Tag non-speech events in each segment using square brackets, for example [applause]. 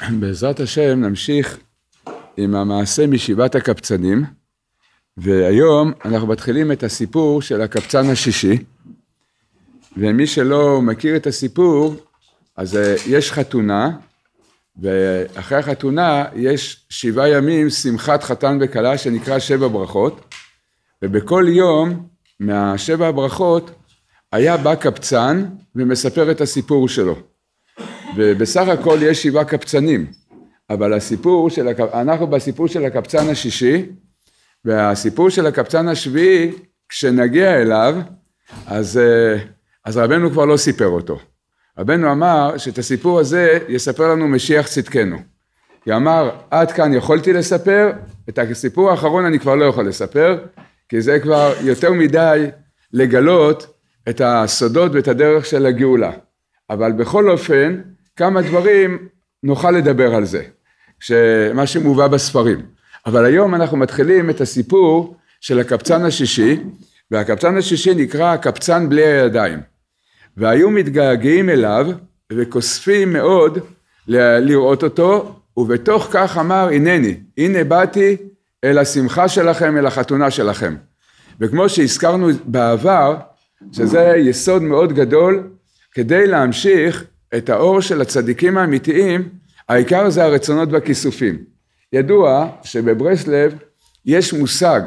[clears throat] בעזרת השם נמשיך עם המעשה משבעת הקבצנים, והיום אנחנו מתחילים את הסיפור של הקבצן השישי, ומי שלא מכיר את הסיפור, אז אה, יש חתונה, ואחרי החתונה יש שבעה ימים שמחת חתן וכלה שנקרא שבע ברכות, ובכל יום מהשבע הברכות היה בא קבצן ומספר את הסיפור שלו. ובסך הכל יש שבעה קבצנים, אבל הסיפור של. אנחנו בסיפור של הקבצן השישי, והסיפור של הקבצן השביעי, כשנגיע אליו, אז, אה, אז רבנו כבר לא סיפר אותו. רבנו אמר שאת הסיפור הזה יספר לנו משיח צדקנו. כי אמר, עד כאן יכולתי לספר, את הסיפור האחרון אני כבר לא יכול לספר, כי זה כבר יותר מדי לגלות את הסודות ואת הדרך של הגאולה. אבל בכל אופן, כמה דברים נוכל לדבר על זה, מה שמובא בספרים. אבל היום אנחנו מתחילים את הסיפור של הקבצן השישי, והקבצן השישי נקרא הקבצן בלי הידיים. והיו מתגעגעים אליו וכוספים מאוד לראות אותו, ובתוך כך אמר הנני, הנה באתי אל השמחה שלכם, אל החתונה שלכם. וכמו שהזכרנו בעבר, שזה יסוד מאוד גדול כדי להמשיך את האור של הצדיקים האמיתיים, העיקר זה הרצונות והכיסופים. ידוע שבברסלב יש מושג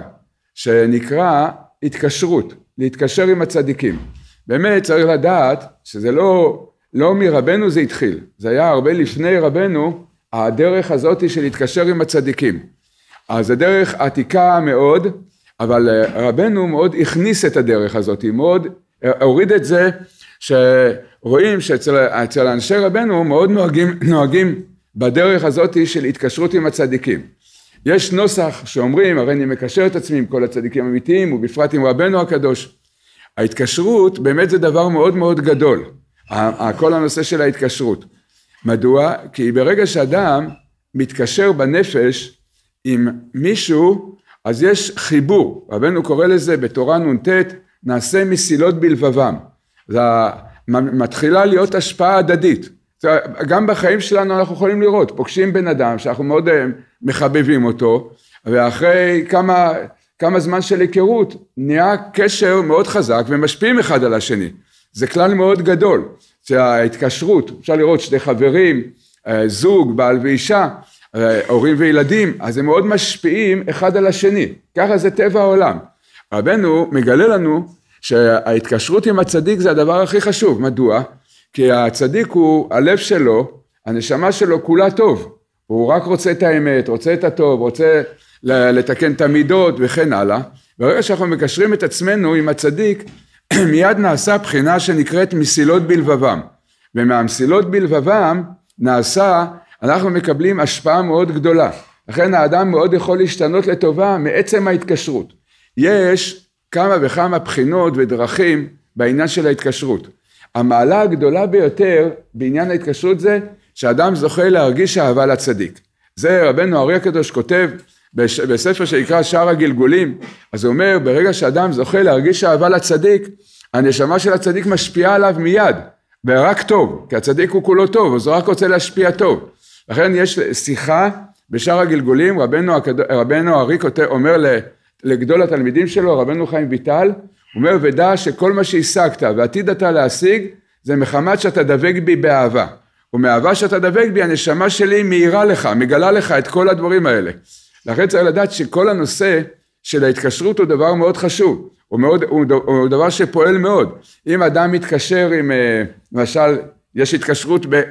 שנקרא התקשרות, להתקשר עם הצדיקים. באמת צריך לדעת שזה לא, לא מרבנו זה התחיל, זה היה הרבה לפני רבנו, הדרך הזאת של להתקשר עם הצדיקים. אז הדרך עתיקה מאוד, אבל רבנו מאוד הכניס את הדרך הזאת, מאוד הוריד את זה שרואים שאצל אנשי רבנו מאוד נוהגים, נוהגים בדרך הזאת של התקשרות עם הצדיקים. יש נוסח שאומרים הרי אני מקשר את עצמי עם כל הצדיקים האמיתיים ובפרט עם רבנו הקדוש. ההתקשרות באמת זה דבר מאוד מאוד גדול, כל הנושא של ההתקשרות. מדוע? כי ברגע שאדם מתקשר בנפש עם מישהו אז יש חיבור, רבנו קורא לזה בתורה נ"ט נעשה מסילות בלבבם. מתחילה להיות השפעה הדדית. גם בחיים שלנו אנחנו יכולים לראות, פוגשים בן אדם שאנחנו מאוד אה, מחבבים אותו, ואחרי כמה, כמה זמן של היכרות נהיה קשר מאוד חזק ומשפיעים אחד על השני. זה כלל מאוד גדול, זה ההתקשרות, אפשר לראות שני חברים, אה, זוג, בעל ואישה, אה, הורים וילדים, אז הם מאוד משפיעים אחד על השני, ככה זה טבע העולם. רבנו מגלה לנו שההתקשרות עם הצדיק זה הדבר הכי חשוב, מדוע? כי הצדיק הוא, הלב שלו, הנשמה שלו כולה טוב, הוא רק רוצה את האמת, רוצה את הטוב, רוצה לתקן את המידות וכן הלאה, ברגע שאנחנו מקשרים את עצמנו עם הצדיק, [clears throat] מיד נעשה בחינה שנקראת מסילות בלבבם, ומהמסילות בלבבם נעשה, אנחנו מקבלים השפעה מאוד גדולה, לכן האדם מאוד יכול להשתנות לטובה מעצם ההתקשרות. יש כמה וכמה בחינות ודרכים בעניין של ההתקשרות. המעלה הגדולה ביותר בעניין ההתקשרות זה שאדם זוכה להרגיש אהבה לצדיק. זה רבנו אריה הקדוש כותב בספר שנקרא שער הגלגולים, אז הוא אומר ברגע שאדם זוכה להרגיש אהבה לצדיק, הנשמה של הצדיק משפיעה עליו מיד, ורק טוב, כי הצדיק הוא כולו טוב, אז הוא רק רוצה להשפיע טוב. לכן יש שיחה בשער הגלגולים, רבנו, רבנו ארי אומר לגדול התלמידים שלו, רבנו חיים ויטל, אומר ודע שכל מה שהשגת ועתיד אתה להשיג זה מחמת שאתה דבק בי באהבה. ומאהבה שאתה דבק בי הנשמה שלי מאירה לך, מגלה לך את כל הדברים האלה. לכן צריך לדעת שכל הנושא של ההתקשרות הוא דבר מאוד חשוב, הוא, מאוד, הוא, הוא דבר שפועל מאוד. אם אדם מתקשר עם, אה, למשל, יש התקשרות, ב,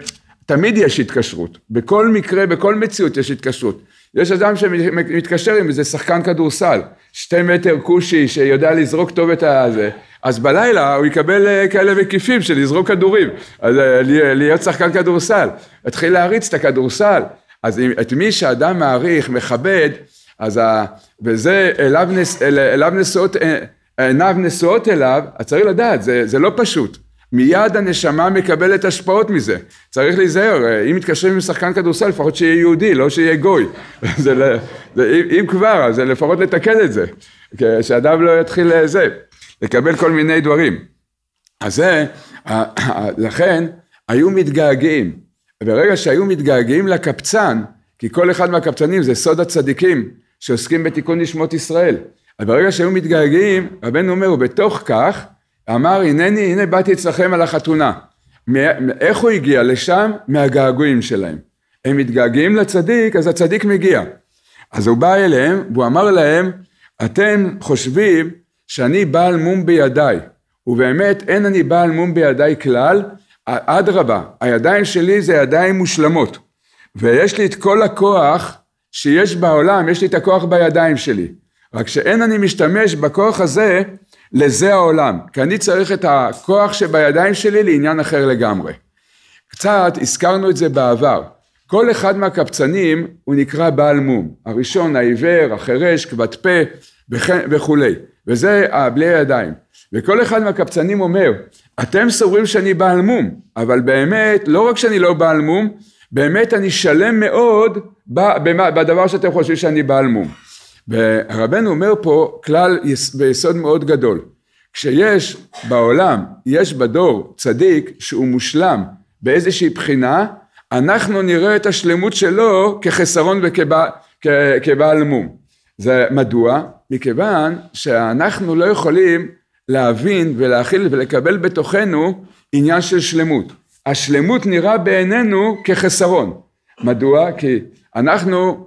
תמיד יש התקשרות, בכל מקרה, בכל מציאות יש התקשרות. יש אדם שמתקשר עם איזה שחקן כדורסל, שתי מטר כושי שיודע לזרוק טוב את הזה, אז בלילה הוא יקבל אה, כאלה מקיפים של לזרוק כדורים, אז אה, להיות שחקן כדורסל, התחיל להריץ את הכדורסל, אז את מי שאדם מעריך, מכבד, אז ה... וזה אליו, נס... אליו נשואות, אה, עיניו נשואות אליו, אז צריך לדעת, זה, זה לא פשוט. מיד הנשמה מקבלת השפעות מזה. צריך להיזהר, אם מתקשרים עם שחקן כדורסל, לפחות שיהיה יהודי, לא שיהיה גוי. [laughs] זה, זה, אם, אם כבר, אז לפחות לתקן את זה. שאדם לא יתחיל לזה, לקבל כל מיני דברים. אז זה, לכן, היו מתגעגעים. ברגע שהיו מתגעגעים לקפצן, כי כל אחד מהקפצנים זה סוד הצדיקים שעוסקים בתיקון נשמות ישראל. אז ברגע שהיו מתגעגעים, רבנו אומר, ובתוך כך אמר, הנני, הנה באתי אצלכם על החתונה. איך הוא הגיע לשם? מהגעגועים שלהם. הם מתגעגעים לצדיק, אז הצדיק מגיע. אז הוא בא אליהם, והוא אמר להם, אתם חושבים שאני בעל מום בידיי, ובאמת אין אני בעל מום בידיי כלל, אדרבה, הידיים שלי זה ידיים מושלמות, ויש לי את כל הכוח שיש בעולם, יש לי את הכוח בידיים שלי, רק שאין אני משתמש בכוח הזה לזה העולם, כי אני צריך את הכוח שבידיים שלי לעניין אחר לגמרי. קצת הזכרנו את זה בעבר, כל אחד מהקבצנים הוא נקרא בעל מום, הראשון העיוור, החירש, כבד פה וכולי, וזה בלי הידיים. וכל אחד מהקבצנים אומר, אתם סוברים שאני בעל מום, אבל באמת, לא רק שאני לא בעל מום, באמת אני שלם מאוד בדבר שאתם חושבים שאני בעל מום. ורבנו אומר פה כלל ביסוד מאוד גדול, כשיש בעולם, יש בדור צדיק שהוא מושלם באיזושהי בחינה, אנחנו נראה את השלמות שלו כחסרון וכבעל מום. זה מדוע? מכיוון שאנחנו לא יכולים להבין ולהכיל ולקבל בתוכנו עניין של שלמות. השלמות נראה בעינינו כחסרון. מדוע? כי אנחנו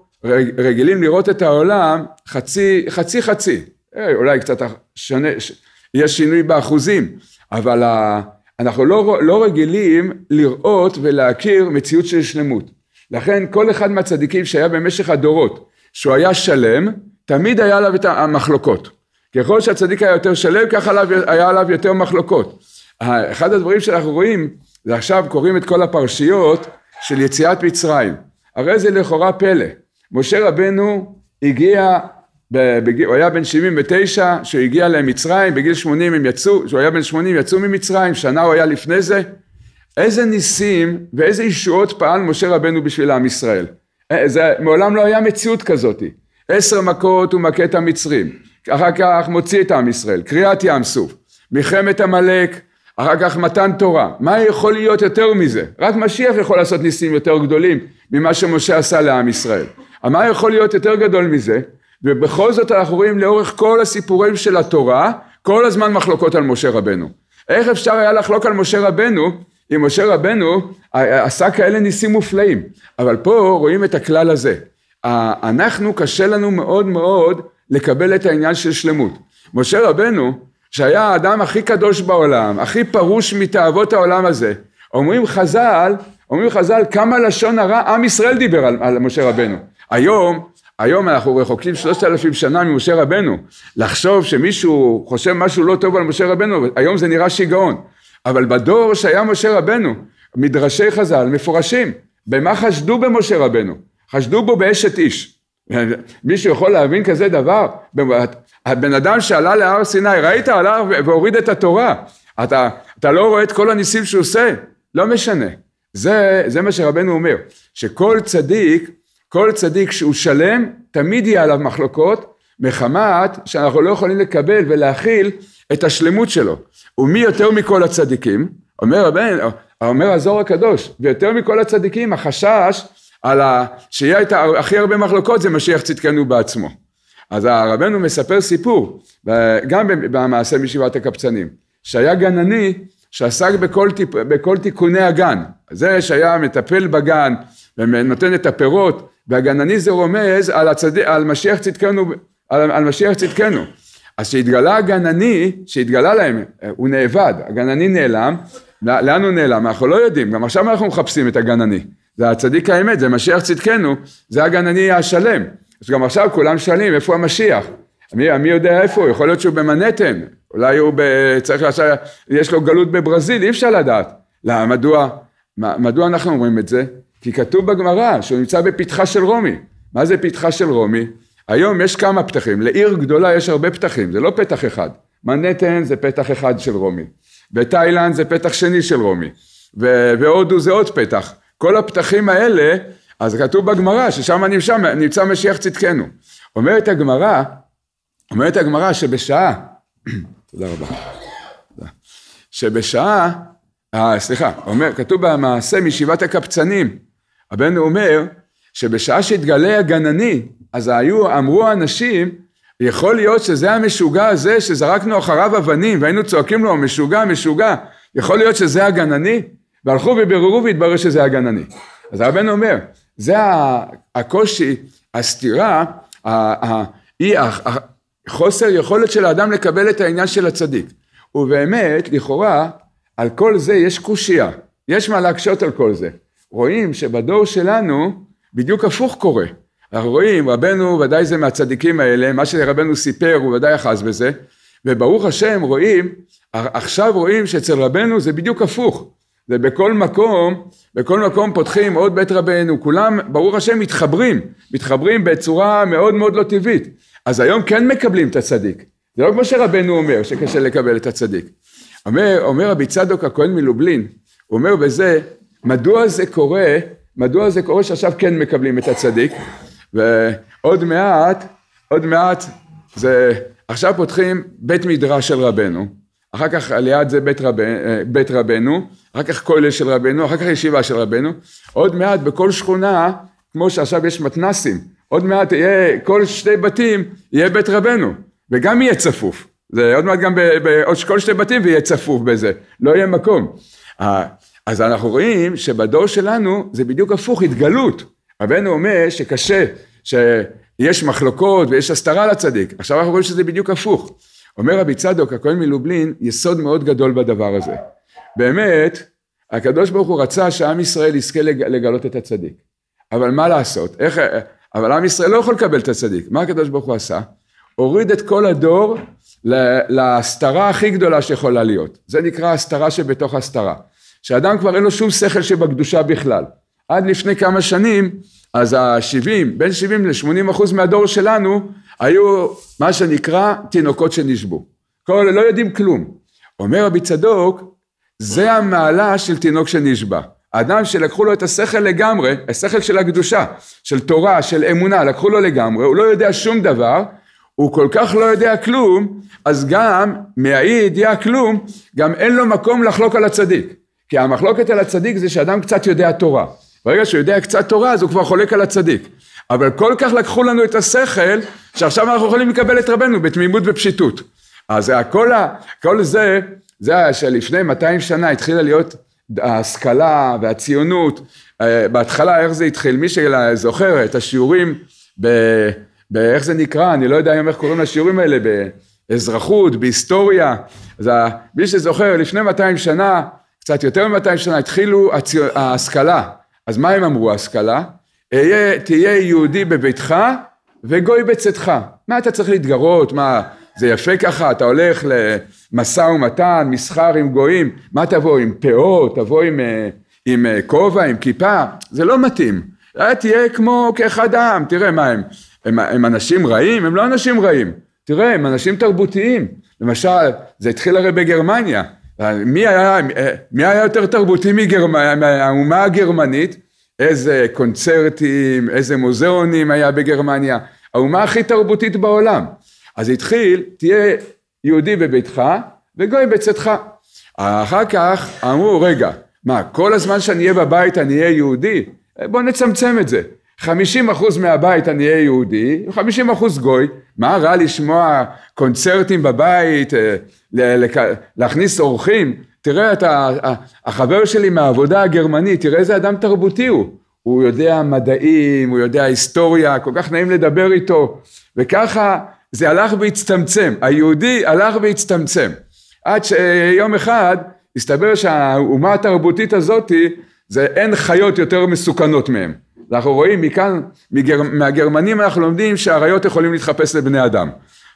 רגילים לראות את העולם חצי חצי חצי. אה, אולי קצת שונה, יש שינוי באחוזים, אבל אנחנו לא, לא רגילים לראות ולהכיר מציאות של שלמות. לכן כל אחד מהצדיקים שהיה במשך הדורות, שהוא היה שלם, תמיד היה עליו את המחלוקות. ככל שהצדיק היה יותר שלם, ככה עליו, היה עליו יותר מחלוקות. אחד הדברים שאנחנו רואים, זה עכשיו קוראים את כל הפרשיות של יציאת מצרים. הרי זה לכאורה פלא. משה רבנו הגיע, הוא היה בן 79, שהוא הגיע למצרים, בגיל 80 הם יצאו, כשהוא היה בן 80 יצאו ממצרים, שנה הוא היה לפני זה. איזה ניסים ואיזה ישועות פעל משה רבנו בשביל עם ישראל. אה, זה מעולם לא היה מציאות כזאת. עשר מכות הוא מכה את המצרים. אחר כך מוציא את עם ישראל, קריעת ים סוף, מלחמת עמלק, אחר כך מתן תורה. מה יכול להיות יותר מזה? רק משיח יכול לעשות ניסים יותר גדולים ממה שמשה עשה לעם ישראל. מה יכול להיות יותר גדול מזה? ובכל זאת אנחנו רואים לאורך כל הסיפורים של התורה, כל הזמן מחלוקות על משה רבנו. איך אפשר היה לחלוק על משה רבנו אם משה רבנו עשה כאלה ניסים מופלאים? אבל פה רואים את הכלל הזה. אנחנו קשה לנו מאוד מאוד לקבל את העניין של שלמות. משה רבנו, שהיה האדם הכי קדוש בעולם, הכי פרוש מתאוות העולם הזה, אומרים חז"ל, אומרים חז"ל כמה לשון הרע עם ישראל דיבר על, על משה רבנו. היום, היום אנחנו רחוקים שלושת אלפים שנה ממשה רבנו. לחשוב שמישהו חושב משהו לא טוב על משה רבנו, היום זה נראה שיגעון. אבל בדור שהיה משה רבנו, מדרשי חז"ל מפורשים, במה חשדו במשה רבנו? חשדו בו באשת איש. [laughs] מישהו יכול להבין כזה דבר? הבן אדם שעלה להר סיני, ראית עלה והוריד את התורה, אתה, אתה לא רואה את כל הניסים שהוא עושה? לא משנה. זה, זה מה שרבנו אומר, שכל צדיק, כל צדיק שהוא שלם, תמיד יהיה עליו מחלוקות, מחמת שאנחנו לא יכולים לקבל ולהכיל את השלמות שלו. ומי יותר מכל הצדיקים? אומר הבן, אומר הזוהר הקדוש, ויותר מכל הצדיקים החשש על ה... שיהיה את הכי הרבה מחלוקות זה משיח צדקנו בעצמו. אז הרבנו מספר סיפור, גם במעשה מישיבת הקבצנים, שהיה גנני שעסק בכל, טיפ, בכל תיקוני הגן, זה שהיה מטפל בגן ונותן את הפירות, והגנני זה רומז על, הצד... על משיח צדקנו, על, על משיח צדקנו. אז שהתגלה הגנני, שהתגלה להם, הוא נאבד, הגנני נעלם, לאן הוא נעלם? אנחנו לא יודעים, גם עכשיו אנחנו מחפשים את הגנני. זה הצדיק האמת, זה משיח צדקנו, זה הגנני השלם. אז גם עכשיו כולם שואלים איפה המשיח? מי, מי יודע איפה הוא? יכול להיות שהוא במנהטן, אולי הוא ב, צריך לעשות, יש לו גלות בברזיל, אי אפשר לדעת. למה, מדוע, מדוע אנחנו אומרים את זה? כי כתוב בגמרא שהוא נמצא בפתחה של רומי. מה זה פתחה של רומי? היום יש כמה פתחים, לעיר גדולה יש הרבה פתחים, זה לא פתח אחד. מנהטן זה פתח אחד של רומי, בתאילנד זה פתח שני של רומי, והודו זה עוד פתח. כל הפתחים האלה, אז כתוב בגמרא ששם נמצא, נמצא משיח צדקנו. אומרת הגמרא, אומרת הגמרא שבשעה, [clears throat] תודה רבה, שבשעה אה, סליחה, אומר, כתוב במעשה משבעת הקפצנים, רבנו אומר שבשעה שהתגלה הגנני, אז היו, אמרו האנשים, יכול להיות שזה המשוגע הזה שזרקנו אחריו אבנים והיינו צועקים לו משוגע משוגע, יכול להיות שזה הגנני? והלכו וביררו והתברר שזה הגנני. אז רבנו אומר, זה הקושי, הסתירה, היא חוסר יכולת של האדם לקבל את העניין של הצדיק. ובאמת, לכאורה, על כל זה יש קושייה, יש מה להקשות על כל זה. רואים שבדור שלנו בדיוק הפוך קורה. אנחנו רואים, רבנו ודאי זה מהצדיקים האלה, מה שרבנו סיפר הוא ודאי אחז בזה, וברוך השם רואים, עכשיו רואים שאצל רבנו זה בדיוק הפוך. זה בכל מקום, בכל מקום פותחים עוד בית רבנו, כולם ברוך השם מתחברים, מתחברים בצורה מאוד מאוד לא טבעית. אז היום כן מקבלים את הצדיק. זה לא כמו שרבנו אומר, שקשה לקבל את הצדיק. אומר, אומר רבי צדוק הכהן מלובלין, הוא אומר בזה, מדוע זה קורה, מדוע זה קורה שעכשיו כן מקבלים את הצדיק, ועוד מעט, עוד מעט, זה, עכשיו פותחים בית מדרש של רבנו, אחר כך ליד זה בית, רב, בית רבנו, אחר כך כולל של רבנו, אחר כך ישיבה של רבנו, עוד מעט בכל שכונה, כמו שעכשיו יש מתנסים, עוד מעט יהיה, כל שתי בתים יהיה בית רבנו, וגם יהיה צפוף. זה עוד מעט גם בעוד כל שתי בתים ויהיה צפוף בזה, לא יהיה מקום. אז אנחנו רואים שבדור שלנו זה בדיוק הפוך, התגלות. רבנו אומר שקשה, שיש מחלוקות ויש הסתרה לצדיק. עכשיו אנחנו רואים שזה בדיוק הפוך. אומר רבי צדוק, הכהן מלובלין, יסוד מאוד גדול בדבר הזה. באמת, הקדוש ברוך הוא רצה שעם ישראל יזכה לגלות את הצדיק. אבל מה לעשות? איך, אבל עם ישראל לא יכול לקבל את הצדיק. מה הקדוש ברוך הוא עשה? הוריד את כל הדור להסתרה הכי גדולה שיכולה להיות. זה נקרא הסתרה שבתוך הסתרה. שאדם כבר אין לו שום שכל שבקדושה בכלל. עד לפני כמה שנים, אז ה-70, בין 70 ל-80 אחוז מהדור שלנו, היו מה שנקרא תינוקות שנשבו. כל לא יודעים כלום. אומר רבי צדוק, זה המעלה של תינוק שנשבע. אדם שלקחו לו את השכל לגמרי, השכל של הקדושה, של תורה, של אמונה, לקחו לו לגמרי, הוא לא יודע שום דבר, הוא כל כך לא יודע כלום, אז גם מהאי ידיעה כלום, גם אין לו מקום לחלוק על הצדיק. כי המחלוקת על הצדיק זה שאדם קצת יודע תורה. ברגע שהוא יודע קצת תורה אז הוא כבר חולק על הצדיק. אבל כל כך לקחו לנו את השכל, שעכשיו אנחנו יכולים לקבל את רבנו בתמימות ופשיטות. אז הכל, כל זה, זה שלפני 200 שנה התחילה להיות ההשכלה והציונות, אה, בהתחלה איך זה התחיל, מי שזוכר את השיעורים, ב, ב, זה נקרא, אני לא יודע היום איך קוראים לשיעורים האלה, באזרחות, בהיסטוריה, אז מי שזוכר לפני 200 שנה, קצת יותר מ-200 שנה, התחילו ההשכלה, אז מה הם אמרו ההשכלה? תהיה יהודי בביתך וגוי בצאתך. מה אתה צריך להתגרות? מה, זה יפה ככה? אתה הולך למשא ומתן, מסחר עם גויים, מה תבוא עם פאות? תבוא עם, אה, עם אה, כובע, עם כיפה? זה לא מתאים. תהיה כמו כאחד העם, תראה מה הם, הם, הם אנשים רעים? הם לא אנשים רעים. תראה, הם אנשים תרבותיים. למשל, זה התחיל הרי בגרמניה. מי היה, מי היה יותר תרבותי מגרמניה, מהאומה הגרמנית? איזה קונצרטים, איזה מוזיאונים היה בגרמניה, האומה הכי תרבותית בעולם. אז התחיל, תהיה יהודי בביתך וגוי בצאתך. אחר כך אמרו, רגע, מה, כל הזמן שאני אהיה בבית אני אהיה יהודי? בוא נצמצם את זה. 50 אחוז מהבית אני אהיה יהודי, 50 אחוז גוי, מה רע לשמוע קונצרטים בבית, אה, להכניס אורחים? תראה את החבר שלי מהעבודה הגרמנית, תראה איזה אדם תרבותי הוא. הוא יודע מדעים, הוא יודע היסטוריה, כל כך נעים לדבר איתו, וככה זה הלך והצטמצם, היהודי הלך והצטמצם. עד שיום אחד הסתבר שהאומה התרבותית הזאתי, זה אין חיות יותר מסוכנות מהם. אנחנו רואים מכאן, מגר, מהגרמנים אנחנו לומדים שהאריות יכולים להתחפש לבני אדם.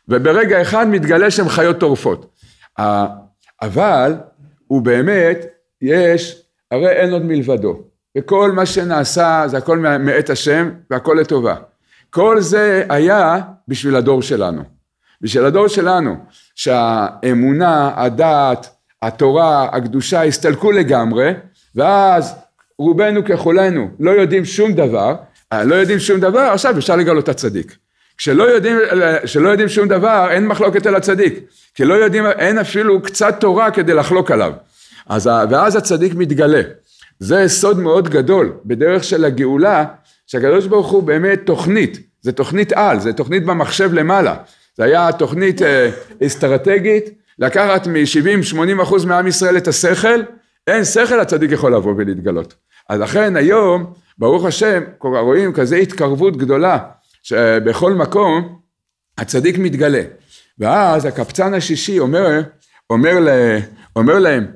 וברגע אחד מתגלה שהם חיות טורפות. אבל הוא באמת, יש, הרי אין עוד מלבדו. וכל מה שנעשה זה הכל מאת השם והכל לטובה. כל זה היה בשביל הדור שלנו. בשביל הדור שלנו, שהאמונה, הדת, התורה, הקדושה הסתלקו לגמרי, ואז רובנו ככולנו לא יודעים שום דבר, לא יודעים שום דבר, עכשיו אפשר לגלות את הצדיק. כשלא יודעים, כשלא יודעים שום דבר, אין מחלוקת על הצדיק. כי לא יודעים, אין אפילו קצת תורה כדי לחלוק עליו. אז, ואז הצדיק מתגלה. זה סוד מאוד גדול בדרך של הגאולה, שהקדוש ברוך הוא באמת תוכנית, זה תוכנית על, זה תוכנית במחשב למעלה. זה היה תוכנית אה, אסטרטגית, לקחת מ-70-80 אחוז מעם ישראל את השכל, אין שכל הצדיק יכול לבוא ולהתגלות. אז לכן היום, ברוך השם, רואים כזה התקרבות גדולה, שבכל מקום הצדיק מתגלה. ואז הקפצן השישי אומר, אומר, לה, אומר להם,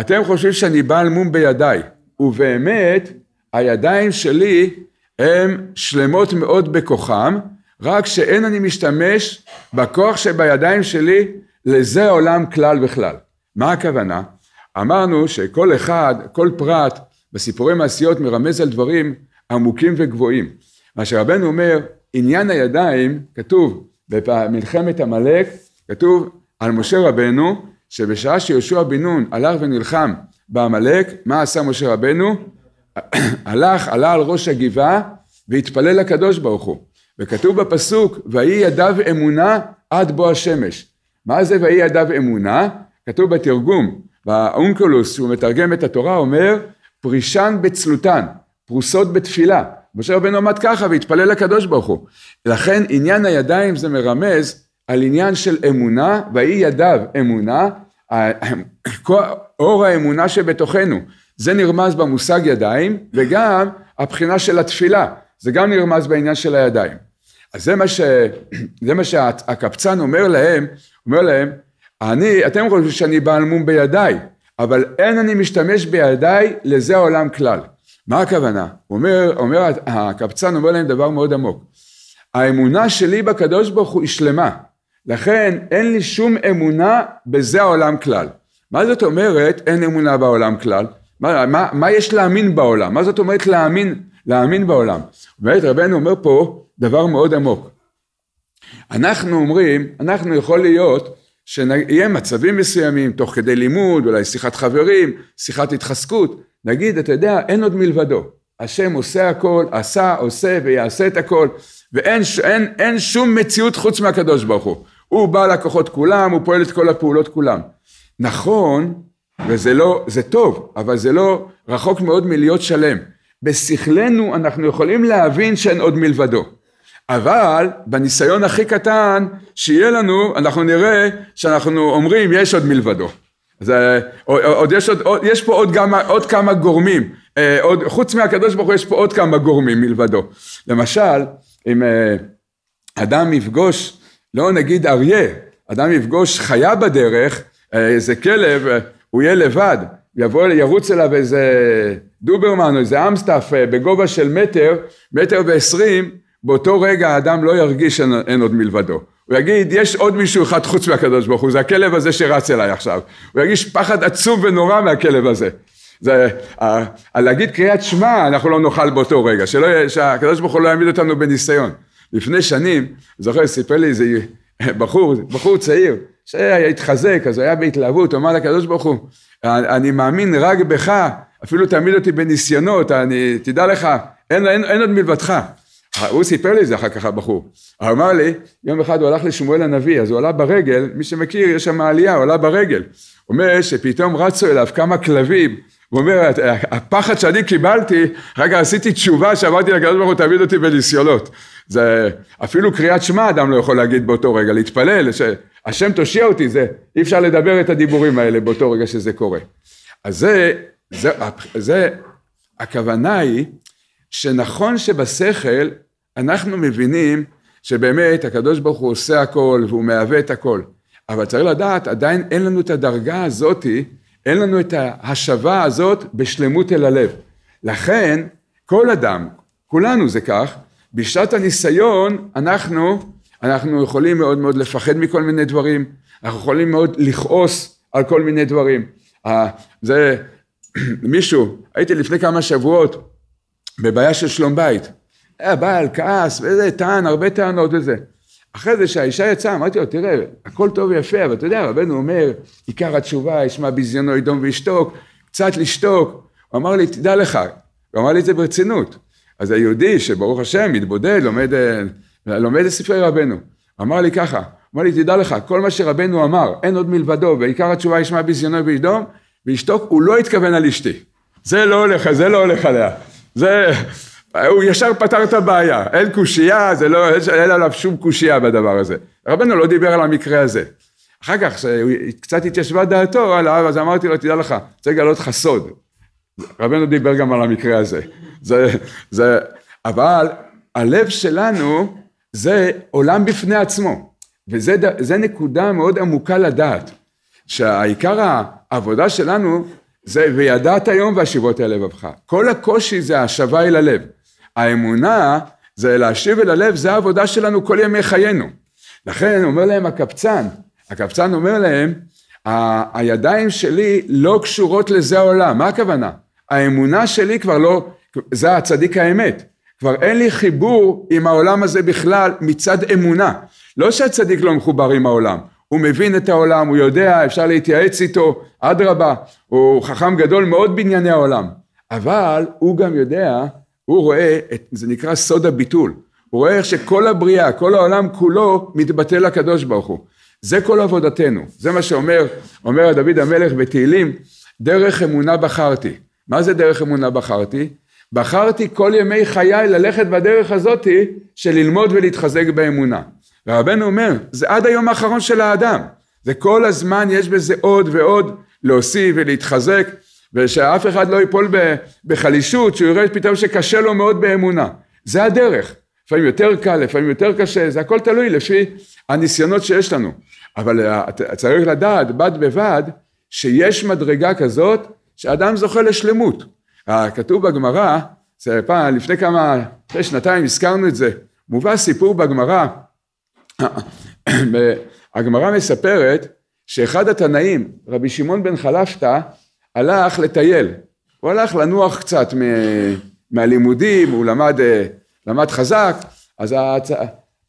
אתם חושבים שאני בעל מום בידיי, ובאמת הידיים שלי הן שלמות מאוד בכוחם, רק שאין אני משתמש בכוח שבידיים שלי לזה עולם כלל וכלל. מה הכוונה? אמרנו שכל אחד, כל פרט בסיפורי מעשיות מרמז על דברים עמוקים וגבוהים. מה שרבנו אומר, עניין הידיים, כתוב במלחמת עמלק, כתוב על משה רבנו, שבשעה שיהושע בן נון הלך ונלחם בעמלק, מה עשה משה רבנו? [clears throat] הלך, עלה על ראש הגבעה והתפלל לקדוש ברוך הוא. וכתוב בפסוק, ויהי ידיו אמונה עד בוא השמש. מה זה ויהי ידיו אמונה? כתוב בתרגום, והאונקולוס שהוא מתרגם את התורה אומר, פרישן בצלותן, פרוסות בתפילה. משה רבנו עמד ככה והתפלל לקדוש ברוך הוא. לכן עניין הידיים זה מרמז על עניין של אמונה, ויהי ידיו אמונה, אור האמונה שבתוכנו. זה נרמז במושג ידיים, וגם הבחינה של התפילה, זה גם נרמז בעניין של הידיים. אז זה מה, ש... זה מה שהקבצן אומר להם, אומר להם, אני, אתם חושבים שאני בעל מום בידיי, אבל אין אני משתמש בידיי לזה העולם כלל. מה הכוונה? אומר, אומר, הקבצן אומר להם דבר מאוד עמוק. האמונה שלי בקדוש ברוך הוא היא שלמה, לכן אין לי שום אמונה בזה העולם כלל. מה זאת אומרת אין אמונה בעולם כלל? מה, מה, מה יש להאמין בעולם? מה זאת אומרת להאמין, להאמין בעולם? באמת רבנו אומר פה דבר מאוד עמוק. אנחנו אומרים, אנחנו יכול להיות שיהיה מצבים מסוימים, תוך כדי לימוד, אולי שיחת חברים, שיחת התחזקות, נגיד, אתה יודע, אין עוד מלבדו. השם עושה הכל, עשה, עושה ויעשה את הכל, ואין אין, אין שום מציאות חוץ מהקדוש ברוך הוא. הוא בעל הכוחות כולם, הוא פועל את כל הפעולות כולם. נכון, וזה לא, זה טוב, אבל זה לא רחוק מאוד מלהיות שלם. בשכלנו אנחנו יכולים להבין שאין עוד מלבדו. אבל בניסיון הכי קטן שיהיה לנו, אנחנו נראה שאנחנו אומרים יש עוד מלבדו. זה, עוד יש, עוד, עוד, יש פה עוד, גם, עוד כמה גורמים, אה, עוד, חוץ מהקדוש ברוך הוא יש פה עוד כמה גורמים מלבדו. למשל, אם אה, אדם יפגוש, לא נגיד אריה, אדם יפגוש חיה בדרך, אה, איזה כלב, הוא יהיה לבד, יבוא, ירוץ אליו איזה דוברמן או איזה אמסטף בגובה של מטר, מטר ועשרים, באותו רגע האדם לא ירגיש שאין עוד מלבדו. הוא יגיד, יש עוד מישהו אחד חוץ מהקדוש ברוך הוא, זה הכלב הזה שרץ אליי עכשיו. הוא ירגיש פחד עצום ונורא מהכלב הזה. זה, על להגיד קריאת שמע, אנחנו לא נאכל באותו רגע, שלא, שהקדוש ברוך הוא לא יעמיד אותנו בניסיון. לפני שנים, זוכר, סיפר לי איזה בחור, בחור צעיר, שהתחזק, אז הוא היה בהתלהבות, הוא אמר לקדוש ברוך הוא, אני מאמין רק בך, אפילו תעמיד אותי בניסיונות, אני, תדע לך, אין, אין, אין עוד מלבדך. הוא סיפר לי את זה אחר כך הבחור. הוא אמר לי, יום אחד הוא הלך לשמואל הנביא, אז הוא עלה ברגל, מי שמכיר, יש שם עלייה, הוא עלה ברגל. הוא אומר שפתאום רצו אליו כמה כלבים, הוא אומר, הפחד שאני קיבלתי, רגע עשיתי תשובה שאמרתי לקדוש ברוך הוא תעמיד אותי בניסיונות. זה, אפילו קריאת שמע אדם לא יכול להגיד באותו רגע, להתפלל, שהשם תושיע אותי, זה, אי אפשר לדבר את הדיבורים האלה באותו רגע שזה קורה. אז זה, זה, זה, הכוונה היא שנכון שבשכל אנחנו מבינים שבאמת הקדוש ברוך הוא עושה הכל והוא מהווה את הכל, אבל צריך לדעת עדיין אין לנו את הדרגה הזאתי, אין לנו את ההשבה הזאת בשלמות אל הלב. לכן כל אדם, כולנו זה כך, בשעת הניסיון אנחנו, אנחנו יכולים מאוד מאוד לפחד מכל מיני דברים, אנחנו יכולים מאוד לכעוס על כל מיני דברים. זה [clears throat] מישהו, הייתי לפני כמה שבועות בבעיה של שלום בית. היה בעל, כעס, וזה, טען, הרבה טענות וזה. אחרי זה שהאישה יצאה, אמרתי לו, תראה, הכל טוב ויפה, אבל אתה יודע, רבנו אומר, עיקר התשובה, ישמע ביזיונו ידום וישתוק, קצת לשתוק. הוא אמר לי, תדע לך, הוא אמר לי את זה ברצינות. אז היהודי שברוך השם מתבודד, לומד, לומד את ספרי רבנו. אמר לי ככה, אמר לי, תדע לך, כל מה שרבנו אמר, אין עוד מלבדו, ועיקר התשובה ישמע ביזיונו וידום, וישתוק, הוא לא התכוון על אשתי. זה לא הולך, זה לא הולך עליה. זה, הוא ישר פתר את הבעיה, אין קושייה, זה לא, אין עליו שום קושייה בדבר הזה. רבנו לא דיבר על המקרה הזה. אחר כך, קצת התיישבה דעתו עליו, אז אמרתי לו, תדע לך, רוצה לגלות לך סוד. רבנו דיבר גם על המקרה הזה. זה, זה, אבל הלב שלנו זה עולם בפני עצמו, וזה נקודה מאוד עמוקה לדעת, שהעיקר העבודה שלנו זה וידעת היום והשיבות אל לבבך. כל הקושי זה השבה אל הלב. האמונה זה להשיב אל הלב, זה העבודה שלנו כל ימי חיינו. לכן אומר להם הקבצן, הקבצן אומר להם, הידיים שלי לא קשורות לזה העולם, מה הכוונה? האמונה שלי כבר לא, זה הצדיק האמת, כבר אין לי חיבור עם העולם הזה בכלל מצד אמונה. לא שהצדיק לא מחובר עם העולם, הוא מבין את העולם, הוא יודע, אפשר להתייעץ איתו, אדרבה, הוא חכם גדול מאוד בענייני העולם. אבל הוא גם יודע, הוא רואה, את, זה נקרא סוד הביטול. הוא רואה איך שכל הבריאה, כל העולם כולו מתבטא לקדוש ברוך הוא. זה כל עבודתנו. זה מה שאומר, אומר דוד המלך בתהילים, דרך אמונה בחרתי. מה זה דרך אמונה בחרתי? בחרתי כל ימי חיי ללכת בדרך הזאתי של ללמוד ולהתחזק באמונה. ורבנו אומר, זה עד היום האחרון של האדם. זה כל הזמן יש בזה עוד ועוד להוסיף ולהתחזק, ושאף אחד לא ייפול בחלישות, שהוא יראה פתאום שקשה לו מאוד באמונה. זה הדרך. לפעמים יותר קל, לפעמים יותר קשה, זה הכל תלוי לפי הניסיונות שיש לנו. אבל צריך לדעת בד בבד שיש מדרגה כזאת שאדם זוכה לשלמות. כתוב בגמרא, לפני כמה, לפני שנתיים הזכרנו את זה, מובא סיפור בגמרא, [clears throat] הגמרא מספרת שאחד התנאים, רבי שמעון בן חלפתא, הלך לטייל, הוא הלך לנוח קצת מהלימודים, הוא למד, אה, למד חזק, אז הצ...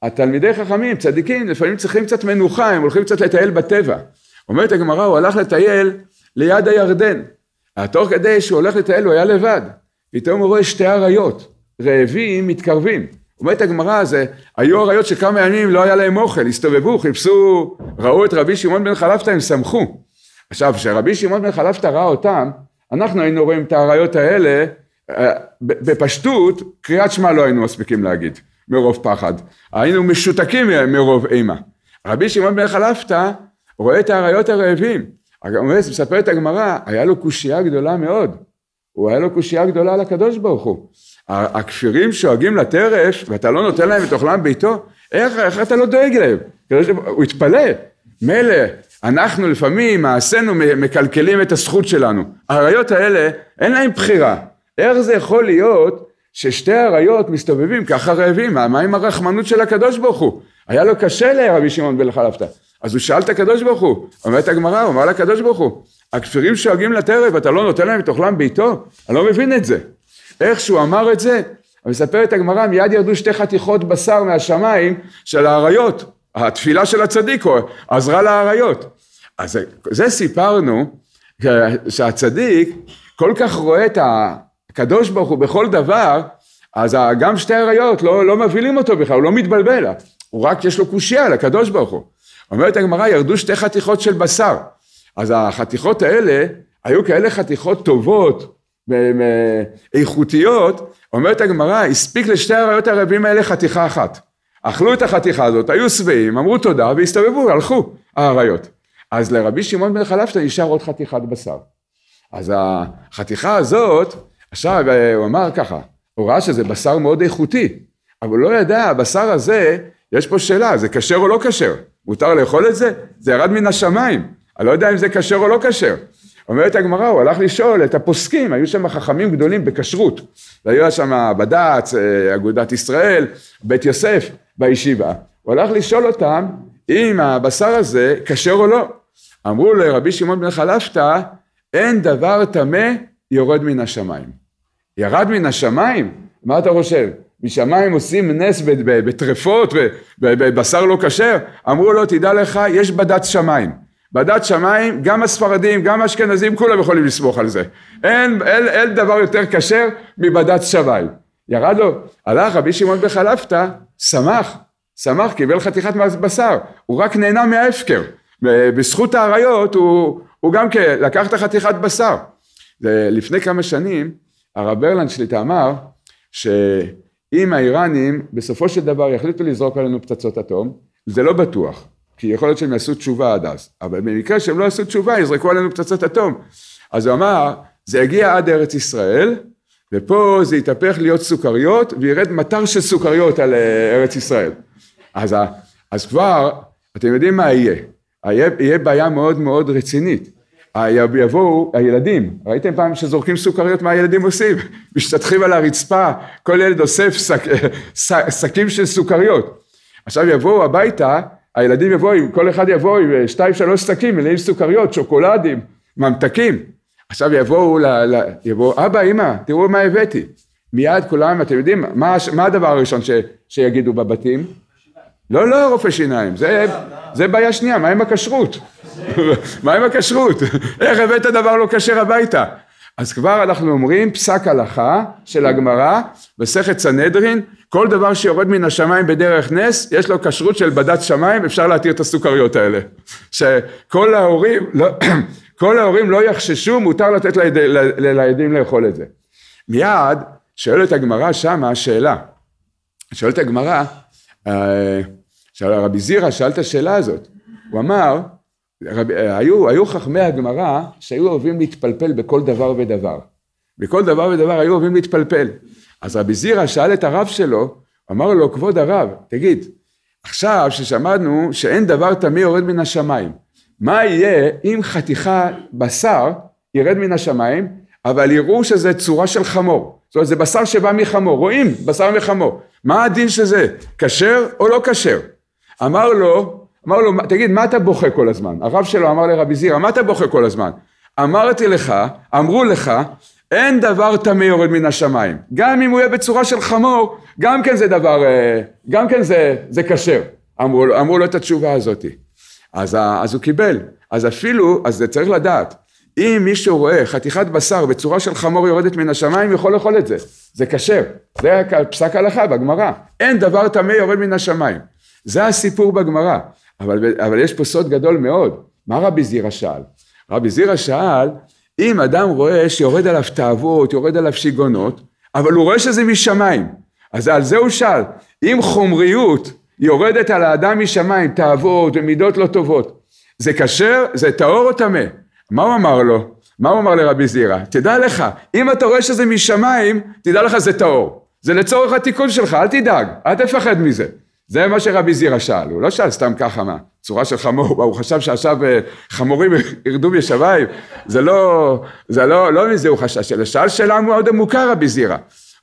התלמידי חכמים, צדיקים, לפעמים צריכים קצת מנוחה, הם הולכים קצת לטייל בטבע. אומרת הגמרא, הוא הלך לטייל ליד הירדן. תוך כדי שהוא הולך לטייל הוא היה לבד. פתאום הוא רואה שתי אריות, רעבים, מתקרבים. אומרת הגמרא, זה, היו אריות שכמה ימים לא היה להם אוכל, הסתובבו, חיפשו, ראו את רבי שמעון בן חלפתא, הם שמחו. עכשיו, כשרבי שמעון בן חלפתא ראה אותם, אנחנו היינו רואים את האריות האלה, אה, בפשטות, קריאת שמע לא היינו מספיקים להגיד, מרוב פחד. היינו משותקים מרוב אימה. רבי שמעון בן חלפתא רואה את האריות הרעבים. מספרת הגמרא, היה לו קושייה גדולה מאוד. הוא היה לו קושייה גדולה לקדוש ברוך הוא. הכפירים שואגים לטרף, ואתה לא נותן להם את אוכלם ביתו, איך, איך אתה לא דואג להם? הוא התפלא. מילא, אנחנו לפעמים, מעשינו מקלקלים את הזכות שלנו. האריות האלה, אין להם בחירה. איך זה יכול להיות ששתי אריות מסתובבים ככה רעבים? מה עם הרחמנות של הקדוש ברוך הוא? היה לו קשה לרבי שמעון בן חלפתא. אז הוא שאל את הקדוש ברוך הוא, אומרת הגמרא, הוא אמר לקדוש ברוך הוא, הכפירים שואגים לטרף, אתה לא נותן להם את אוכלם ביתו? אני לא מבין את זה. איך שהוא אמר את זה, מספרת הגמרא, מיד ירדו שתי חתיכות בשר מהשמיים של האריות. התפילה של הצדיק עזרה לאריות. אז זה, סיפרנו, שהצדיק כל כך רואה את הקדוש ברוך הוא בכל דבר, אז גם שתי אריות לא, לא מבהילים אותו בכלל, הוא לא מתבלבל, הוא רק יש לו קושייה לקדוש ברוך הוא. אומרת הגמרא, ירדו שתי חתיכות של בשר. אז החתיכות האלה היו כאלה חתיכות טובות, איכותיות, אומרת הגמרא, הספיק לשתי האריות הרבים האלה חתיכה אחת. אכלו את החתיכה הזאת, היו שבעים, אמרו תודה והסתובבו, הלכו האריות. אז לרבי שמעון בן חלפתא נשאר עוד חתיכת בשר. אז החתיכה הזאת, עכשיו הוא אמר ככה, הוא ראה שזה בשר מאוד איכותי, אבל הוא לא ידע, הבשר הזה, יש פה שאלה, זה כשר או לא כשר? מותר לאכול את זה? זה ירד מן השמיים, אני לא יודע אם זה כשר או לא כשר. אומרת הגמרא, הוא הלך לשאול את הפוסקים, היו שם חכמים גדולים בכשרות, והיו שם בד"ץ, אה, אגודת ישראל, בית יוסף, בישיבה. הוא הלך לשאול אותם אם הבשר הזה כשר או לא. אמרו לרבי שמעון בן חלפתא, אין דבר טמא יורד מן השמיים. ירד מן השמיים? מה אתה חושב? משמיים עושים נס בטרפות ובבשר לא כשר? אמרו לו, תדע לך, יש בד"ץ שמיים. בדת שמיים, גם הספרדים, גם האשכנזים, כולם יכולים לסמוך על זה. אין, אין, אין דבר יותר כשר מבדת שמיים. ירד לו, הלך רבי שמעון בחלפתא, שמח, שמח, קיבל חתיכת בשר, הוא רק נהנה מההפקר. בזכות האריות הוא, הוא גם כן לקח את החתיכת בשר. לפני כמה שנים הרב ברלנד שליטה אמר שאם האיראנים בסופו של דבר יחליטו לזרוק עלינו פצצות אטום, זה לא בטוח, כי יכול להיות שהם יעשו תשובה עד אז, אבל במקרה שהם לא יעשו תשובה יזרקו עלינו פצצות אטום. אז הוא אמר, זה יגיע עד ארץ ישראל, ופה זה יתהפך להיות סוכריות, וירד מטר של סוכריות על אה, ארץ ישראל. אז, אז כבר, אתם יודעים מה יהיה, יהיה, יהיה בעיה מאוד מאוד רצינית. יבואו הילדים, ראיתם פעם שזורקים סוכריות, מה הילדים עושים? [laughs] משתטחים על הרצפה, כל ילד אוסף שקים של סוכריות. עכשיו יבואו הביתה, הילדים יבואו, כל אחד יבוא עם שתיים שלוש שקים מלאים סוכריות, שוקולדים, ממתקים. עכשיו יבואו, ל, ל, יבואו, אבא, אמא, תראו מה הבאתי. מיד כולם, אתם יודעים, מה, מה הדבר הראשון ש, שיגידו בבתים? לא, לא רופא שיניים, זה, זה בעיה שנייה, מה עם הכשרות? [laughs] מה עם הכשרות? איך הבאת דבר לא כשר הביתה? אז כבר אנחנו אומרים פסק הלכה של הגמרא מסכת סנהדרין כל דבר שיורד מן השמיים בדרך נס יש לו כשרות של בדת שמיים אפשר להתיר את הסוכריות האלה. שכל ההורים לא, [clears throat] כל ההורים לא יחששו מותר לתת לילדים לאכול את זה. מיד שואלת הגמרא שמה שאלה. שואלת הגמרא אה, רבי זירא שאל את השאלה הזאת. הוא אמר רב, היו, היו חכמי הגמרא שהיו אוהבים להתפלפל בכל דבר ודבר. בכל דבר ודבר היו אוהבים להתפלפל. אז רבי זירא שאל את הרב שלו, אמר לו, כבוד הרב, תגיד, עכשיו ששמענו שאין דבר טמא יורד מן השמיים, מה יהיה אם חתיכה בשר ירד מן השמיים, אבל יראו שזה צורה של חמור. זאת אומרת, זה בשר שבא מחמור, רואים בשר מחמור. מה הדין של זה? כשר או לא כשר? אמר לו, אמר לו, תגיד, מה אתה בוכה כל הזמן? הרב שלו אמר לרבי זירא, מה אתה בוכה כל הזמן? אמרתי לך, אמרו לך, אין דבר טמא יורד מן השמיים. גם אם הוא יהיה בצורה של חמור, גם כן זה דבר, אה, גם כן זה, זה כשר. אמרו, אמרו לו את התשובה הזאת. אז, אז הוא קיבל. אז אפילו, אז זה צריך לדעת, אם מישהו רואה חתיכת בשר בצורה של חמור יורדת מן השמיים, יכול לאכול את זה. זה כשר. זה פסק הלכה בגמרא. אין דבר טמא יורד מן השמיים. זה הסיפור בגמרא. אבל, אבל יש פה סוד גדול מאוד. מה רבי זירא שאל? רבי זירא שאל, אם אדם רואה שיורד עליו תאוות, יורד עליו שיגעונות, אבל הוא רואה שזה משמיים, אז על זה הוא שאל. אם חומריות יורדת על האדם משמיים, תאוות ומידות לא טובות, זה כשר, זה טהור או טמא? מה הוא אמר לו? מה הוא אמר לרבי זירא? תדע לך, אם אתה רואה שזה משמיים, תדע לך זה טהור. זה לצורך התיקון שלך, אל תדאג, אל תפחד מזה. זה מה שרבי זירא שאל, הוא לא שאל סתם ככה מה, צורה של חמור, הוא חשב שעכשיו אה, חמורים ירדו משמיים, זה לא, זה לא, לא מזה הוא חשש, אלא שאל שאלה מאוד עמוקה רבי זירא.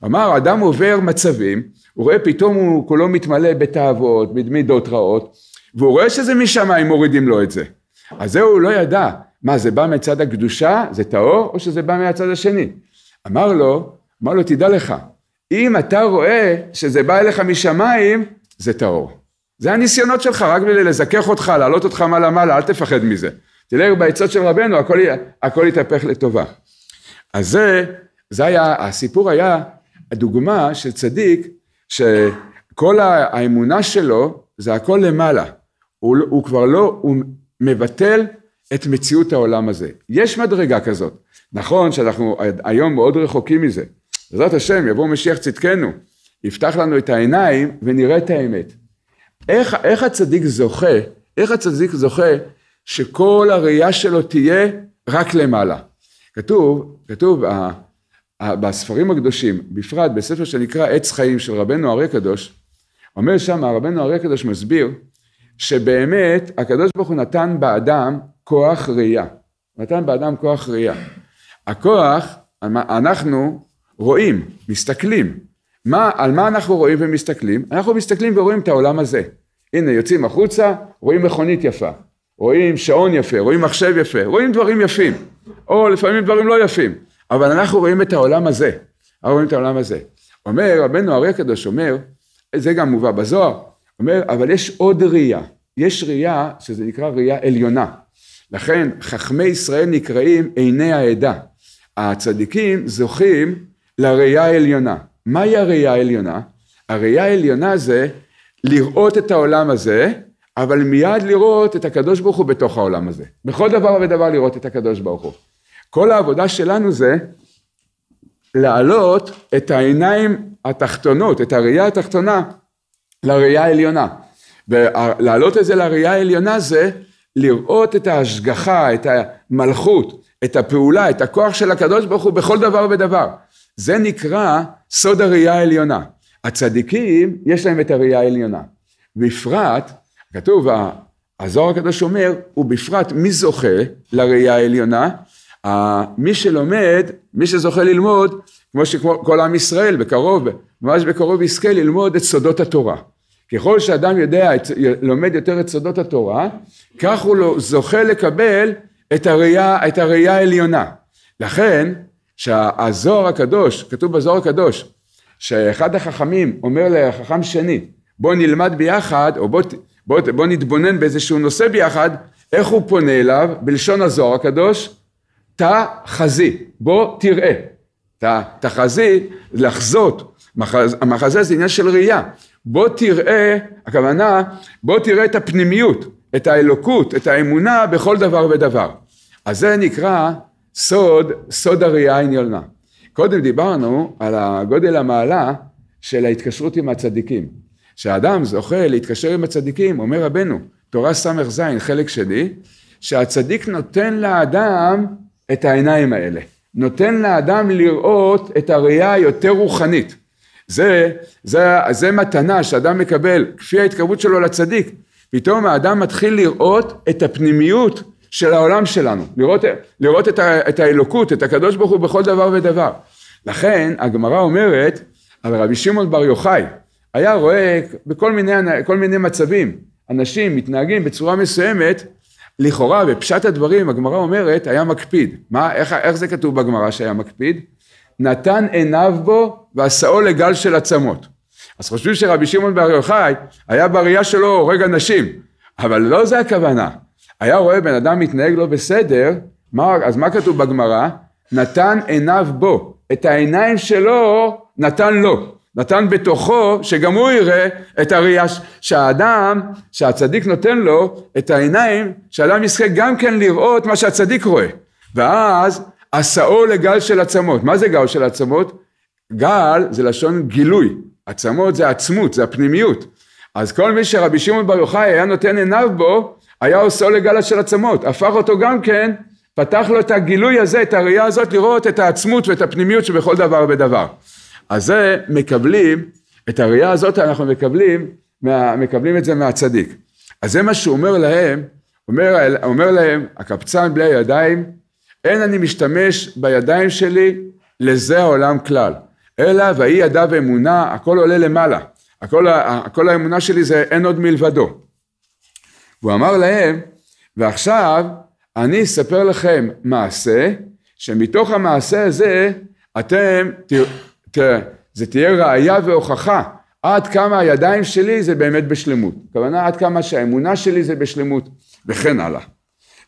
אמר, אדם עובר מצבים, הוא רואה פתאום הוא כולו מתמלא בתאוות, במידות רעות, והוא רואה שזה משמיים מורידים לו את זה. אז זה הוא לא ידע, מה זה בא מצד הקדושה, זה טהור, או שזה בא מהצד השני. אמר לו, אמר לו, תדע לך, אם אתה רואה שזה בא אליך משמיים, זה טהור. זה הניסיונות שלך, רק בשביל לזכך אותך, להעלות אותך מעלה מעלה, אל תפחד מזה. תלך בעצות של רבנו, הכל, הכל יתהפך לטובה. אז זה, זה היה, הסיפור היה הדוגמה של צדיק, שכל האמונה שלו זה הכל למעלה. הוא, הוא כבר לא, הוא מבטל את מציאות העולם הזה. יש מדרגה כזאת. נכון שאנחנו היום מאוד רחוקים מזה. בעזרת השם יבוא משיח צדקנו. יפתח לנו את העיניים ונראה את האמת. איך, איך הצדיק זוכה, איך הצדיק זוכה שכל הראייה שלו תהיה רק למעלה. כתוב, כתוב בספרים הקדושים, בפרט בספר שנקרא עץ חיים של רבנו אריה קדוש, אומר שם רבנו אריה קדוש מסביר שבאמת הקדוש ברוך הוא נתן באדם כוח ראייה, נתן באדם כוח ראייה. הכוח, אנחנו רואים, מסתכלים, מה, על מה אנחנו רואים ומסתכלים? אנחנו מסתכלים ורואים את העולם הזה. הנה יוצאים החוצה, רואים מכונית יפה, רואים שעון יפה, רואים מחשב יפה, רואים דברים יפים, או לפעמים דברים לא יפים, אבל אנחנו רואים את העולם הזה, אנחנו רואים את העולם הזה. אומר רבנו אריה הקדוש אומר, זה גם מובא בזוהר, אומר אבל יש עוד ראייה, יש ראייה שזה נקרא ראייה עליונה, לכן חכמי ישראל נקראים עיני העדה, הצדיקים זוכים לראייה העליונה, מהי הראייה העליונה? הראייה העליונה זה לראות את העולם הזה, אבל מיד לראות את הקדוש ברוך הוא בתוך העולם הזה. בכל דבר ודבר לראות את הקדוש ברוך הוא. כל העבודה שלנו זה להעלות את העיניים התחתונות, את הראייה התחתונה לראייה העליונה. ולהעלות את זה לראייה העליונה זה לראות את ההשגחה, את המלכות, את הפעולה, את הכוח של הקדוש ברוך הוא בכל דבר ודבר. זה נקרא סוד הראייה העליונה. הצדיקים, יש להם את הראייה העליונה. בפרט, כתוב, הזוהר הקדוש אומר, ובפרט מי זוכה לראייה העליונה? מי שלומד, מי שזוכה ללמוד, כמו שכל עם ישראל בקרוב, ממש בקרוב יזכה ללמוד את סודות התורה. ככל שאדם יודע, לומד יותר את סודות התורה, כך הוא לא זוכה לקבל את הראייה, את הראייה העליונה. לכן, שהזוהר הקדוש, כתוב בזוהר הקדוש, שאחד החכמים אומר לחכם שני, בוא נלמד ביחד, או בוא, בוא, בוא נתבונן באיזשהו נושא ביחד, איך הוא פונה אליו, בלשון הזוהר הקדוש, תא חזי, בוא תראה. תא חזי, לחזות, המחזה זה עניין של ראייה. בוא תראה, הכוונה, בוא תראה את הפנימיות, את האלוקות, את האמונה בכל דבר ודבר. אז זה נקרא סוד, סוד הראייה העליונה. קודם דיברנו על הגודל המעלה של ההתקשרות עם הצדיקים. כשאדם זוכה להתקשר עם הצדיקים, אומר רבנו, תורה ס"ז חלק שני, שהצדיק נותן לאדם את העיניים האלה. נותן לאדם לראות את הראייה היותר רוחנית. זה, זה, זה מתנה שאדם מקבל, כפי ההתקרבות שלו לצדיק. פתאום האדם מתחיל לראות את הפנימיות של העולם שלנו, לראות, לראות את, ה, את האלוקות, את הקדוש ברוך הוא בכל דבר ודבר. לכן הגמרא אומרת על רבי שמעון בר יוחאי, היה רואה בכל מיני, מיני מצבים, אנשים מתנהגים בצורה מסוימת, לכאורה בפשט הדברים הגמרא אומרת היה מקפיד. מה, איך, איך זה כתוב בגמרא שהיה מקפיד? נתן עיניו בו ועשאו לגל של עצמות. אז חושבים שרבי שמעון בר יוחאי היה בראייה שלו הורג אנשים, אבל לא זה הכוונה. היה רואה בן אדם מתנהג לא בסדר, מה, אז מה כתוב בגמרא? נתן עיניו בו, את העיניים שלו נתן לו, נתן בתוכו שגם הוא יראה את הראייה שהאדם, שהצדיק נותן לו את העיניים, שהאדם יזכה גם כן לראות מה שהצדיק רואה. ואז עשאו לגל של עצמות. מה זה גל של עצמות? גל זה לשון גילוי, עצמות זה עצמות, זה הפנימיות. אז כל מי שרבי שמעון בר יוחאי היה נותן עיניו בו, היה עושה לגל של עצמות, הפך אותו גם כן, פתח לו את הגילוי הזה, את הראייה הזאת, לראות את העצמות ואת הפנימיות שבכל דבר ודבר. אז זה מקבלים, את הראייה הזאת אנחנו מקבלים, מקבלים את זה מהצדיק. אז זה מה שהוא אומר להם, אומר, אומר להם, הקבצן בלי הידיים, אין אני משתמש בידיים שלי לזה העולם כלל, אלא ויהי ידיו אמונה, הכל עולה למעלה, הכל, הכל האמונה שלי זה אין עוד מלבדו. והוא אמר להם, ועכשיו אני אספר לכם מעשה, שמתוך המעשה הזה אתם, תראה, זה תהיה ראייה והוכחה עד כמה הידיים שלי זה באמת בשלמות. הכוונה עד כמה שהאמונה שלי זה בשלמות, וכן הלאה.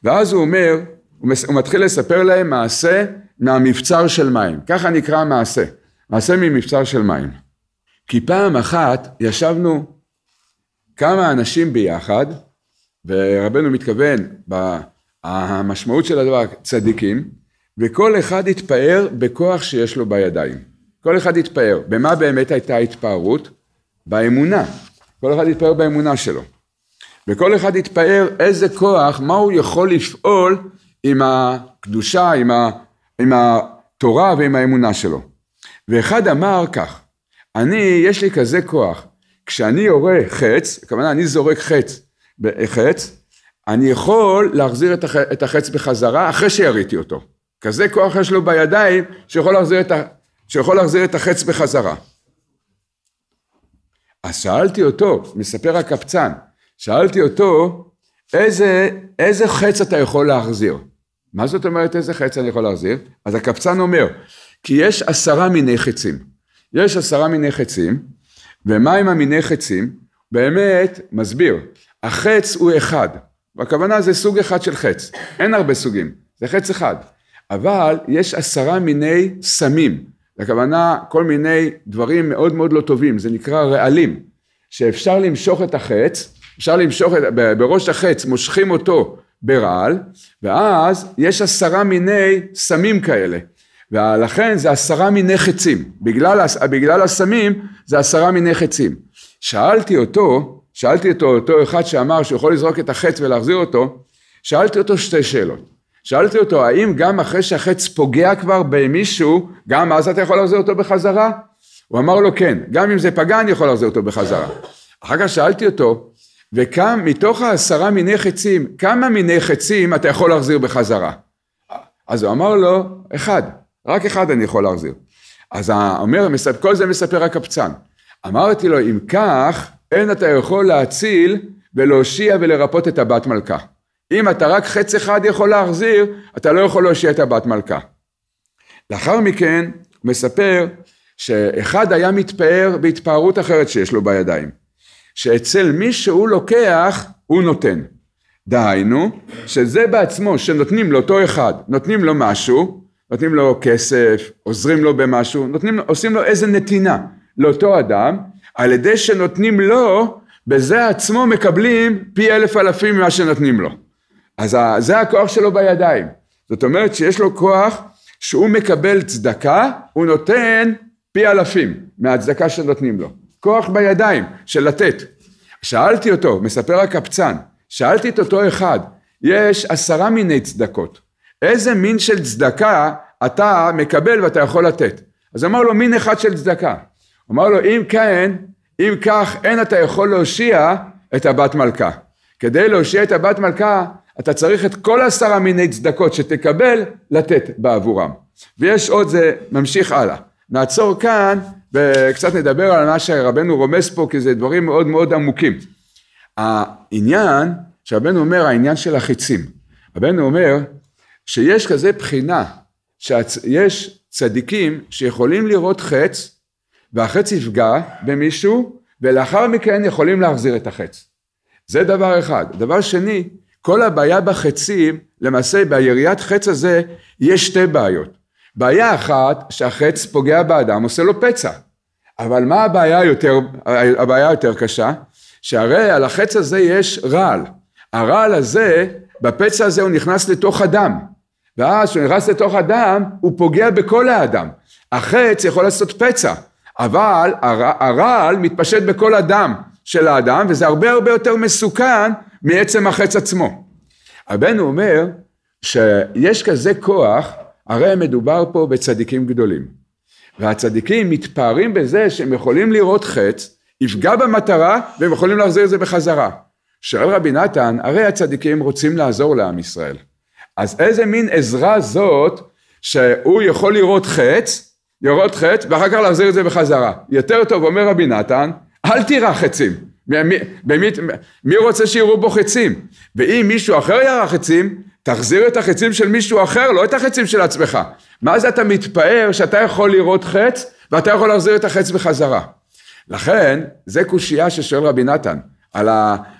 ואז הוא אומר, הוא מתחיל לספר להם מעשה מהמבצר של מים. ככה נקרא המעשה, מעשה ממבצר של מים. כי פעם אחת ישבנו כמה אנשים ביחד, ורבנו מתכוון, המשמעות של הדבר, צדיקים, וכל אחד התפאר בכוח שיש לו בידיים. כל אחד התפאר. במה באמת הייתה התפארות? באמונה. כל אחד התפאר באמונה שלו. וכל אחד התפאר איזה כוח, מה הוא יכול לפעול עם הקדושה, עם, ה, עם התורה ועם האמונה שלו. ואחד אמר כך, אני, יש לי כזה כוח, כשאני יורה חץ, הכוונה אני זורק חץ, חץ, אני יכול להחזיר את, הח, את החץ בחזרה אחרי שיריתי אותו. כזה כוח יש לו בידיים שיכול להחזיר את, ה, שיכול להחזיר את החץ בחזרה. אז שאלתי אותו, מספר הקפצן, שאלתי אותו, איזה, איזה חץ אתה יכול להחזיר? מה זאת אומרת איזה חץ אני יכול להחזיר? אז הקפצן אומר, כי יש עשרה מיני חצים. יש עשרה מיני חצים, ומה עם המיני חצים? באמת, מסביר, החץ הוא אחד, והכוונה זה סוג אחד של חץ, אין הרבה סוגים, זה חץ אחד, אבל יש עשרה מיני סמים, הכוונה כל מיני דברים מאוד מאוד לא טובים, זה נקרא רעלים, שאפשר למשוך את החץ אפשר למשוך את, בראש החץ, מושכים אותו ברעל, ואז יש עשרה מיני סמים כאלה. ולכן זה עשרה מיני חצים, בגלל, בגלל הסמים זה עשרה מיני חצים. שאלתי אותו, שאלתי אותו, אותו אחד שאמר שהוא יכול לזרוק את החץ ולהחזיר אותו, שאלתי אותו שתי שאלות. שאלתי אותו, האם גם אחרי שהחץ פוגע כבר במישהו, גם אז אתה יכול להחזיר אותו בחזרה? הוא אמר לו כן, גם אם זה פגע אני יכול להחזיר אותו בחזרה. אחר כך שאלתי אותו, וכמה, מתוך העשרה מיני חצים, כמה מיני חצים אתה יכול להחזיר בחזרה? אז הוא אמר לו, אחד, רק אחד אני יכול להחזיר. אז אומר, כל זה מספר הקפצן. אמרתי לו, אם כך, אין אתה יכול להציל ולהושיע ולרפות את הבת מלכה. אם אתה רק חץ אחד יכול להחזיר, אתה לא יכול להושיע את הבת מלכה. לאחר מכן, מספר שאחד היה מתפאר בהתפארות אחרת שיש לו בידיים. שאצל מי שהוא לוקח, הוא נותן. דהיינו, שזה בעצמו, שנותנים לאותו אחד, נותנים לו משהו, נותנים לו כסף, עוזרים לו במשהו, נותנים, עושים לו איזה נתינה לאותו אדם, על ידי שנותנים לו, בזה עצמו מקבלים פי אלף אלפים ממה שנותנים לו. אז זה הכוח שלו בידיים. זאת אומרת שיש לו כוח שהוא מקבל צדקה, הוא נותן פי אלפים מהצדקה שנותנים לו. כוח בידיים של לתת. שאלתי אותו, מספר הקפצן, שאלתי את אותו אחד, יש עשרה מיני צדקות. איזה מין של צדקה אתה מקבל ואתה יכול לתת? אז אמר לו מין אחד של צדקה. אמר לו אם כן, אם כך אין אתה יכול להושיע את הבת מלכה. כדי להושיע את הבת מלכה אתה צריך את כל עשרה מיני צדקות שתקבל לתת בעבורם. ויש עוד זה ממשיך הלאה. נעצור כאן וקצת נדבר על מה שרבנו רומז פה כי זה דברים מאוד מאוד עמוקים. העניין שרבנו אומר העניין של החיצים. רבנו אומר שיש כזה בחינה שיש צדיקים שיכולים לראות חץ והחץ יפגע במישהו ולאחר מכן יכולים להחזיר את החץ. זה דבר אחד. דבר שני, כל הבעיה בחצים, למעשה ביריית חץ הזה יש שתי בעיות. בעיה אחת שהחץ פוגע באדם עושה לו פצע. אבל מה הבעיה היותר, הבעיה היותר קשה? שהרי על החץ הזה יש רעל. הרעל הזה, בפצע הזה הוא נכנס לתוך הדם. ואז כשהוא נכנס לתוך הדם, הוא פוגע בכל האדם. החץ יכול לעשות פצע, אבל הרעל מתפשט בכל הדם של האדם, וזה הרבה הרבה יותר מסוכן מעצם החץ עצמו. הבן אומר שיש כזה כוח, הרי מדובר פה בצדיקים גדולים. והצדיקים מתפארים בזה שהם יכולים לראות חץ, יפגע במטרה והם יכולים להחזיר את זה בחזרה. שואל רבי נתן, הרי הצדיקים רוצים לעזור לעם ישראל. אז איזה מין עזרה זאת שהוא יכול לראות חץ, לראות חץ ואחר כך להחזיר את זה בחזרה. יותר טוב אומר רבי נתן, אל תירא חצים. מי, מי, רוצה שיראו בו חצים? ואם מישהו אחר ירא חצים, תחזיר את החצים של מישהו אחר, לא את החצים של עצמך. מה זה אתה מתפאר שאתה יכול לראות חץ ואתה יכול להחזיר את החץ בחזרה. לכן, זה קושייה ששואל רבי נתן, על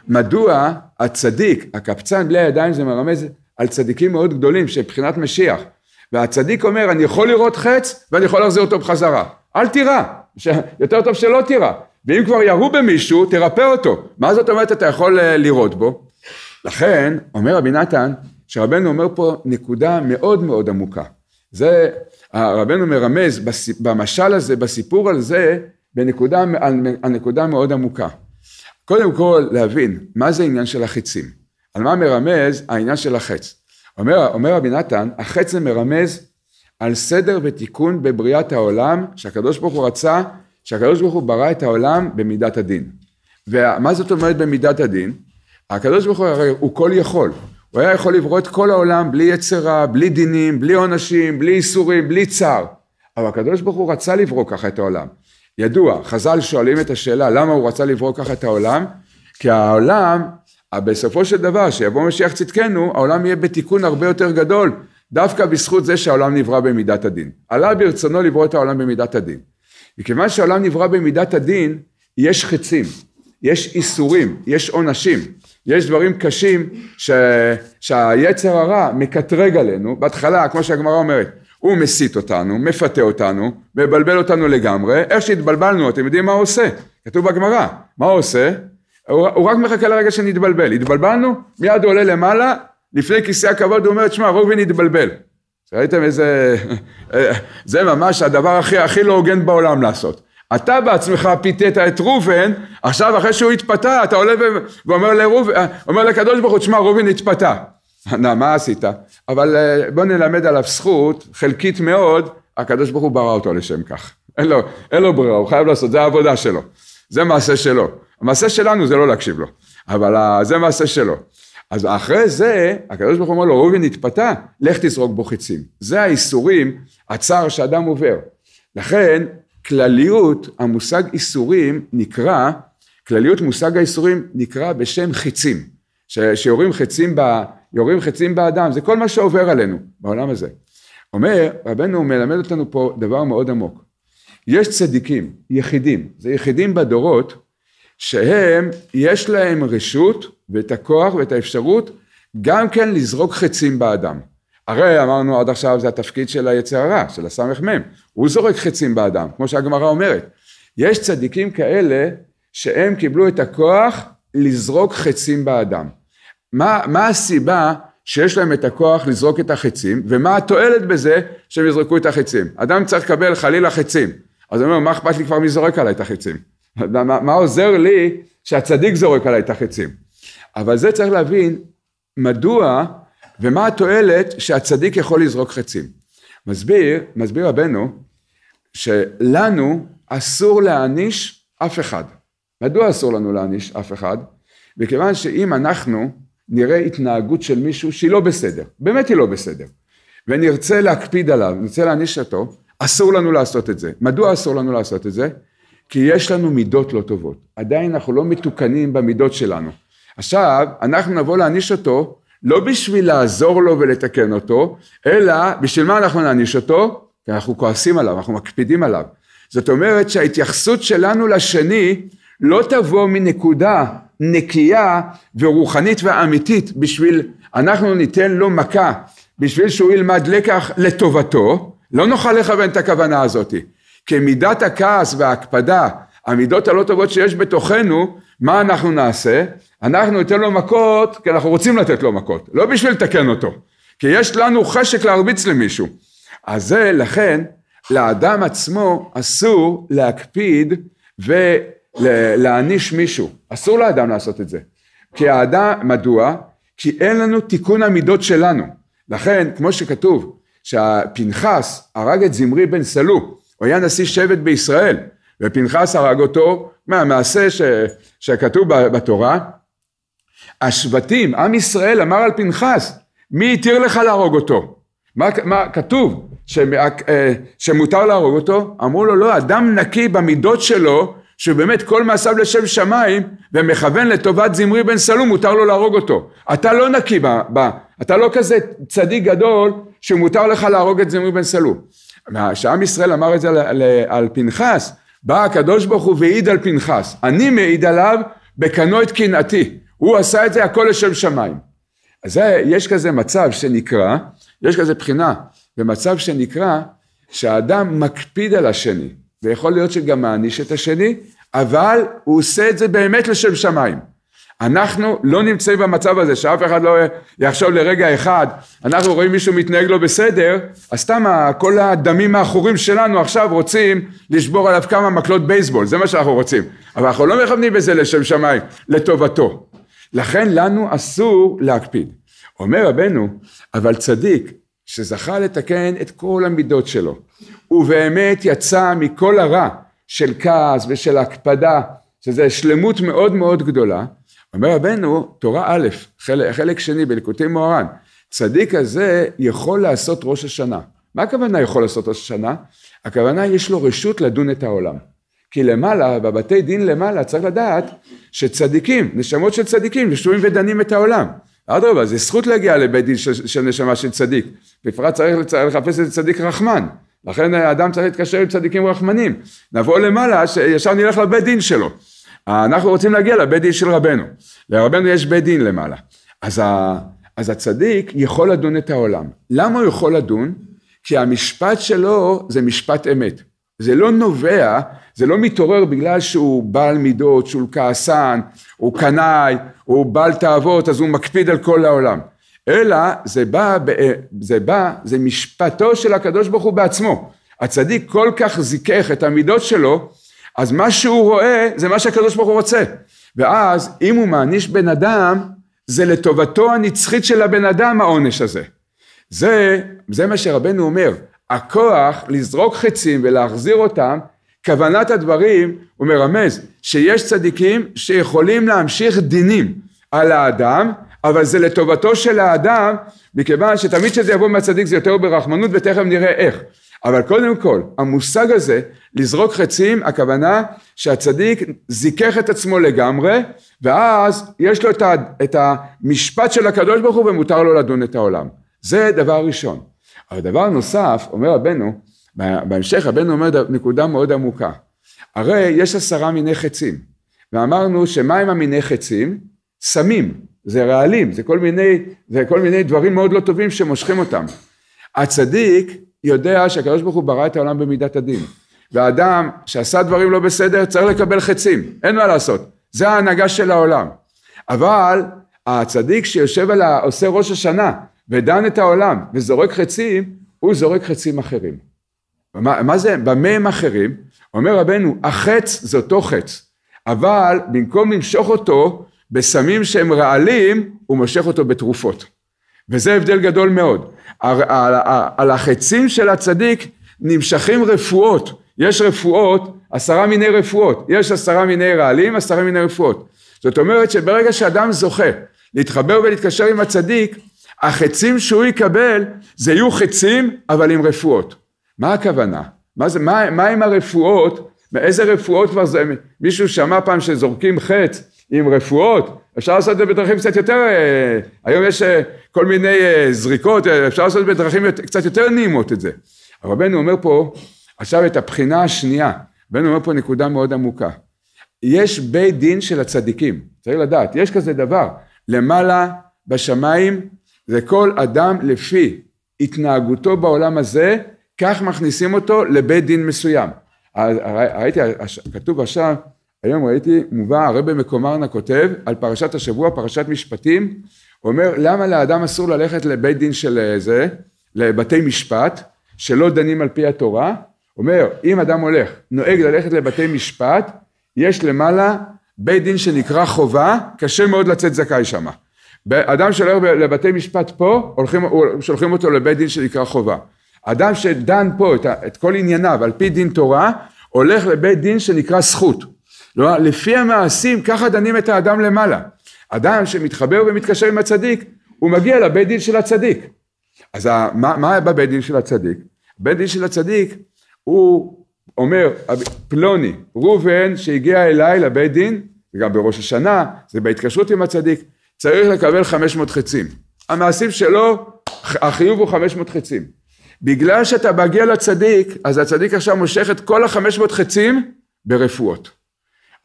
מדוע הצדיק, הקפצן בלי הידיים זה מרמז על צדיקים מאוד גדולים שבחינת משיח. והצדיק אומר, אני יכול לראות חץ ואני יכול להחזיר אותו בחזרה. אל תירא, יותר טוב שלא תירא. ואם כבר ירו במישהו, תרפא אותו. מה זאת אומרת אתה יכול אה, לראות בו? לכן, אומר רבי נתן, שרבנו אומר פה נקודה מאוד מאוד עמוקה. זה, רבנו מרמז במשל הזה, בסיפור על זה, בנקודה, על, על נקודה מאוד עמוקה. קודם כל להבין מה זה עניין של החיצים. על מה מרמז העניין של החץ. אומר, אומר רבי נתן, זה מרמז על סדר ותיקון בבריאת העולם, שהקדוש ברוך הוא רצה, שהקדוש ברוך הוא ברא את העולם במידת הדין. ומה זאת אומרת במידת הדין? הקדוש ברוך הוא הרי הוא כל יכול. הוא היה יכול לברוא את כל העולם בלי יצרה, בלי דינים, בלי עונשים, בלי איסורים, בלי צער. אבל הקדוש ברוך הוא רצה לברוא ככה את העולם. ידוע, חז"ל שואלים את השאלה למה הוא רצה לברוא ככה את העולם? כי העולם, בסופו של דבר, שיבוא משיח צדקנו, העולם יהיה בתיקון הרבה יותר גדול, דווקא בזכות זה שהעולם נברא במידת הדין. עלה ברצונו לברוא את העולם במידת הדין. מכיוון שהעולם נברא במידת הדין, יש חצים, יש איסורים, יש עונשים. יש דברים קשים ש... שהיצר הרע מקטרג עלינו, בהתחלה כמו שהגמרא אומרת, הוא מסית אותנו, מפתה אותנו, מבלבל אותנו לגמרי, איך שהתבלבלנו אתם יודעים מה הוא עושה? כתוב בגמרא, מה הוא עושה? הוא, הוא רק מחכה לרגע שנתבלבל. התבלבלנו, מיד הוא עולה למעלה, לפני כיסא הכבוד הוא אומר, תשמע, ראובן התבלבל. ראיתם איזה... [laughs] זה ממש הדבר הכי, הכי לא הוגן בעולם לעשות. אתה בעצמך פיתית את ראובן, עכשיו אחרי שהוא התפתה, אתה עולה ואומר לראובן, אומר לקדוש ברוך הוא, תשמע, ראובן התפתה. [laughs] נא, מה עשית? אבל אה, בוא נלמד עליו זכות, חלקית מאוד, הקדוש ברוך הוא ברא אותו לשם כך. אין לו, אין לו ברירה, הוא חייב לעשות, זה העבודה שלו. זה מעשה שלו. המעשה שלנו זה לא להקשיב לו, אבל אה, זה מעשה שלו. אז אחרי זה, הקדוש ברוך הוא אומר לו, ראובן התפתה, לך תזרוק בו חיצים. זה האיסורים, הצער שאדם עובר. לכן, כלליות, המושג איסורים נקרא, כלליות מושג האיסורים נקרא בשם חיצים. שיורים חיצים, ב, חיצים באדם, זה כל מה שעובר עלינו בעולם הזה. אומר, רבנו מלמד אותנו פה דבר מאוד עמוק. יש צדיקים, יחידים, זה יחידים בדורות, שהם, יש להם רשות ואת הכוח ואת האפשרות גם כן לזרוק חצים באדם. הרי אמרנו עד עכשיו זה התפקיד של היצר הרע, של הסמ"ם, הוא זורק חצים באדם, כמו שהגמרא אומרת. יש צדיקים כאלה שהם קיבלו את הכוח לזרוק חצים באדם. מה, מה הסיבה שיש להם את הכוח לזרוק את החצים, ומה התועלת בזה שהם יזרקו את החצים? אדם צריך לקבל חלילה חצים, אז הוא אומר, מה אכפת לי כבר מי זורק עליי את החצים? מה, מה עוזר לי שהצדיק זורק עליי את החצים? אבל זה צריך להבין מדוע ומה התועלת שהצדיק יכול לזרוק חצים. מסביר, מסביר רבנו, שלנו אסור להעניש אף אחד. מדוע אסור לנו להעניש אף אחד? מכיוון שאם אנחנו נראה התנהגות של מישהו שהיא לא בסדר, באמת היא לא בסדר, ונרצה להקפיד עליו, נרצה להעניש אותו, אסור לנו לעשות את זה. מדוע אסור לנו לעשות את זה? כי יש לנו מידות לא טובות. עדיין אנחנו לא מתוקנים במידות שלנו. עכשיו, אנחנו נבוא להעניש אותו, לא בשביל לעזור לו ולתקן אותו, אלא בשביל מה אנחנו נעניש אותו? כי אנחנו כועסים עליו, אנחנו מקפידים עליו. זאת אומרת שההתייחסות שלנו לשני לא תבוא מנקודה נקייה ורוחנית ואמיתית בשביל אנחנו ניתן לו מכה בשביל שהוא ילמד לקח לטובתו, לא נוכל לכוון את הכוונה הזאת. כי מידת הכעס וההקפדה, המידות הלא טובות שיש בתוכנו, מה אנחנו נעשה? אנחנו ניתן לו מכות כי אנחנו רוצים לתת לו מכות, לא בשביל לתקן אותו. כי יש לנו חשק להרביץ למישהו. אז זה לכן לאדם עצמו אסור להקפיד ולהעניש מישהו. אסור לאדם לעשות את זה. כי האדם, מדוע? כי אין לנו תיקון המידות שלנו. לכן, כמו שכתוב, שהפנחס הרג את זמרי בן סלו, הוא היה נשיא שבט בישראל, ופנחס הרג אותו מהמעשה ש, שכתוב בתורה. השבטים, עם ישראל אמר על פנחס, מי התיר לך להרוג אותו? מה, מה כתוב? אה, שמותר להרוג אותו? אמרו לו לא, אדם נקי במידות שלו, שבאמת כל מעשיו לשם שמיים, ומכוון לטובת זמרי בן סלום, מותר לו להרוג אותו. אתה לא נקי, ב, ב, אתה לא כזה צדיק גדול, שמותר לך להרוג את זמרי בן סלום. כשעם ישראל אמר את זה על, על, על פנחס, בא הקדוש ברוך הוא והעיד על פנחס, אני מעיד עליו בקנו את קנאתי, הוא עשה את זה הכל לשם שמיים. אז זה, יש כזה מצב שנקרא, יש כזה בחינה במצב שנקרא שהאדם מקפיד על השני, ויכול להיות שגם מעניש את השני, אבל הוא עושה את זה באמת לשם שמיים. אנחנו לא נמצאים במצב הזה, שאף אחד לא יחשוב לרגע אחד, אנחנו רואים מישהו מתנהג לא בסדר, אז סתם כל הדמים האחורים שלנו עכשיו רוצים לשבור עליו כמה מקלות בייסבול, זה מה שאנחנו רוצים. אבל אנחנו לא מכוונים בזה לשם שמיים, לטובתו. לכן לנו אסור להקפיד. אומר רבנו, אבל צדיק שזכה לתקן את כל המידות שלו, ובאמת יצא מכל הרע של כעס ושל הקפדה, שזה שלמות מאוד מאוד גדולה, אומר רבנו, תורה א', חלק, חלק שני בליקוטי מוהר"ן, צדיק הזה יכול לעשות ראש השנה. מה הכוונה יכול לעשות ראש השנה? הכוונה יש לו רשות לדון את העולם. כי למעלה, בבתי דין למעלה, צריך לדעת שצדיקים, נשמות של צדיקים, יושבים ודנים את העולם. אדרבה, זה זכות להגיע לבית דין של, של נשמה של צדיק. בפרט צריך, לחפש איזה צדיק רחמן. לכן האדם צריך להתקשר עם צדיקים רחמנים. נבוא למעלה, שישר נלך לבית דין שלו. אנחנו רוצים להגיע לבית דין של רבנו. לרבנו יש בית דין למעלה. אז, ה, אז הצדיק יכול לדון את העולם. למה הוא יכול לדון? כי המשפט שלו זה משפט אמת. זה לא נובע, זה לא מתעורר בגלל שהוא בעל מידות, שהוא כעסן, הוא קנאי, הוא בעל תאוות, אז הוא מקפיד על כל העולם. אלא זה בא, זה בא, זה משפטו של הקדוש ברוך הוא בעצמו. הצדיק כל כך זיכך את המידות שלו, אז מה שהוא רואה זה מה שהקדוש ברוך הוא רוצה. ואז אם הוא מעניש בן אדם, זה לטובתו הנצחית של הבן אדם העונש הזה. זה, זה מה שרבנו אומר, הכוח לזרוק חצים ולהחזיר אותם, כוונת הדברים, הוא מרמז שיש צדיקים שיכולים להמשיך דינים על האדם, אבל זה לטובתו של האדם, מכיוון שתמיד כשזה יבוא מהצדיק זה יותר ברחמנות ותכף נראה איך. אבל קודם כל, המושג הזה, לזרוק חצים, הכוונה שהצדיק זיכך את עצמו לגמרי, ואז יש לו את המשפט של הקדוש ברוך הוא ומותר לו לדון את העולם. זה דבר ראשון. אבל דבר נוסף, אומר רבנו, בהמשך רבנו אומר נקודה מאוד עמוקה. הרי יש עשרה מיני חצים, ואמרנו שמה עם המיני חצים? סמים, זה רעלים, זה כל מיני, זה כל מיני דברים מאוד לא טובים שמושכים אותם. הצדיק יודע שהקדוש ברוך הוא ברא את העולם במידת הדין. והאדם שעשה דברים לא בסדר צריך לקבל חצים, אין מה לעשות, זה ההנהגה של העולם. אבל הצדיק שיושב על. עושה ראש השנה ודן את העולם וזורק חצים, הוא זורק חצים אחרים. מה, מה זה, במה הם אחרים? אומר רבנו, החץ זה אותו חץ, אבל במקום למשוך אותו בסמים שהם רעלים, הוא מושך אותו בתרופות. וזה הבדל גדול מאוד. על, החצים של הצדיק נמשכים רפואות, יש רפואות, עשרה מיני רפואות, יש עשרה מיני רעלים, עשרה מיני רפואות. זאת אומרת שברגע שאדם זוכה להתחבר ולהתקשר עם הצדיק, החצים שהוא יקבל זה יהיו חצים אבל עם רפואות. מה הכוונה? מה, זה, מה, מה עם הרפואות? מאיזה רפואות כבר זה? מישהו שמע פעם שזורקים חץ עם רפואות? אפשר לעשות את זה בדרכים קצת יותר, אה, היום יש אה, כל מיני אה, זריקות, אפשר לעשות בדרכים קצת יותר נעימות את זה. רבנו אומר פה עכשיו את הבחינה השנייה, רבנו אומר פה נקודה מאוד עמוקה. יש בית דין של הצדיקים, צריך לדעת, יש כזה דבר, למעלה בשמיים זה כל אדם לפי התנהגותו בעולם הזה, כך מכניסים אותו לבית דין מסוים. ראיתי, כתוב עכשיו, היום ראיתי, מובא, הרבי מקומרנה כותב על פרשת השבוע, פרשת משפטים, אומר, למה לאדם אסור ללכת לבית דין של זה, לבתי משפט, שלא דנים על פי התורה? אומר, אם אדם הולך, נוהג ללכת לבתי משפט, יש למעלה בית דין שנקרא חובה, קשה מאוד לצאת זכאי שם. אדם שהולך לבתי משפט פה, הולכים, שולחים אותו לבית דין שנקרא חובה. אדם שדן פה את, את כל ענייניו על פי דין תורה, הולך לבית דין שנקרא זכות. לא, לפי המעשים ככה דנים את האדם למעלה. אדם שמתחבר ומתקשר עם הצדיק, הוא מגיע לבית דין של הצדיק. אז מה, מה בבית דין של הצדיק? בית דין של הצדיק הוא אומר פלוני, ראובן שהגיע אליי לבית דין, וגם בראש השנה, זה בהתקשרות עם הצדיק, צריך לקבל 500 חצים. המעשים שלו, החיוב הוא 500 חצים. בגלל שאתה מגיע לצדיק, אז הצדיק עכשיו מושך את כל ה-500 חצים ברפואות.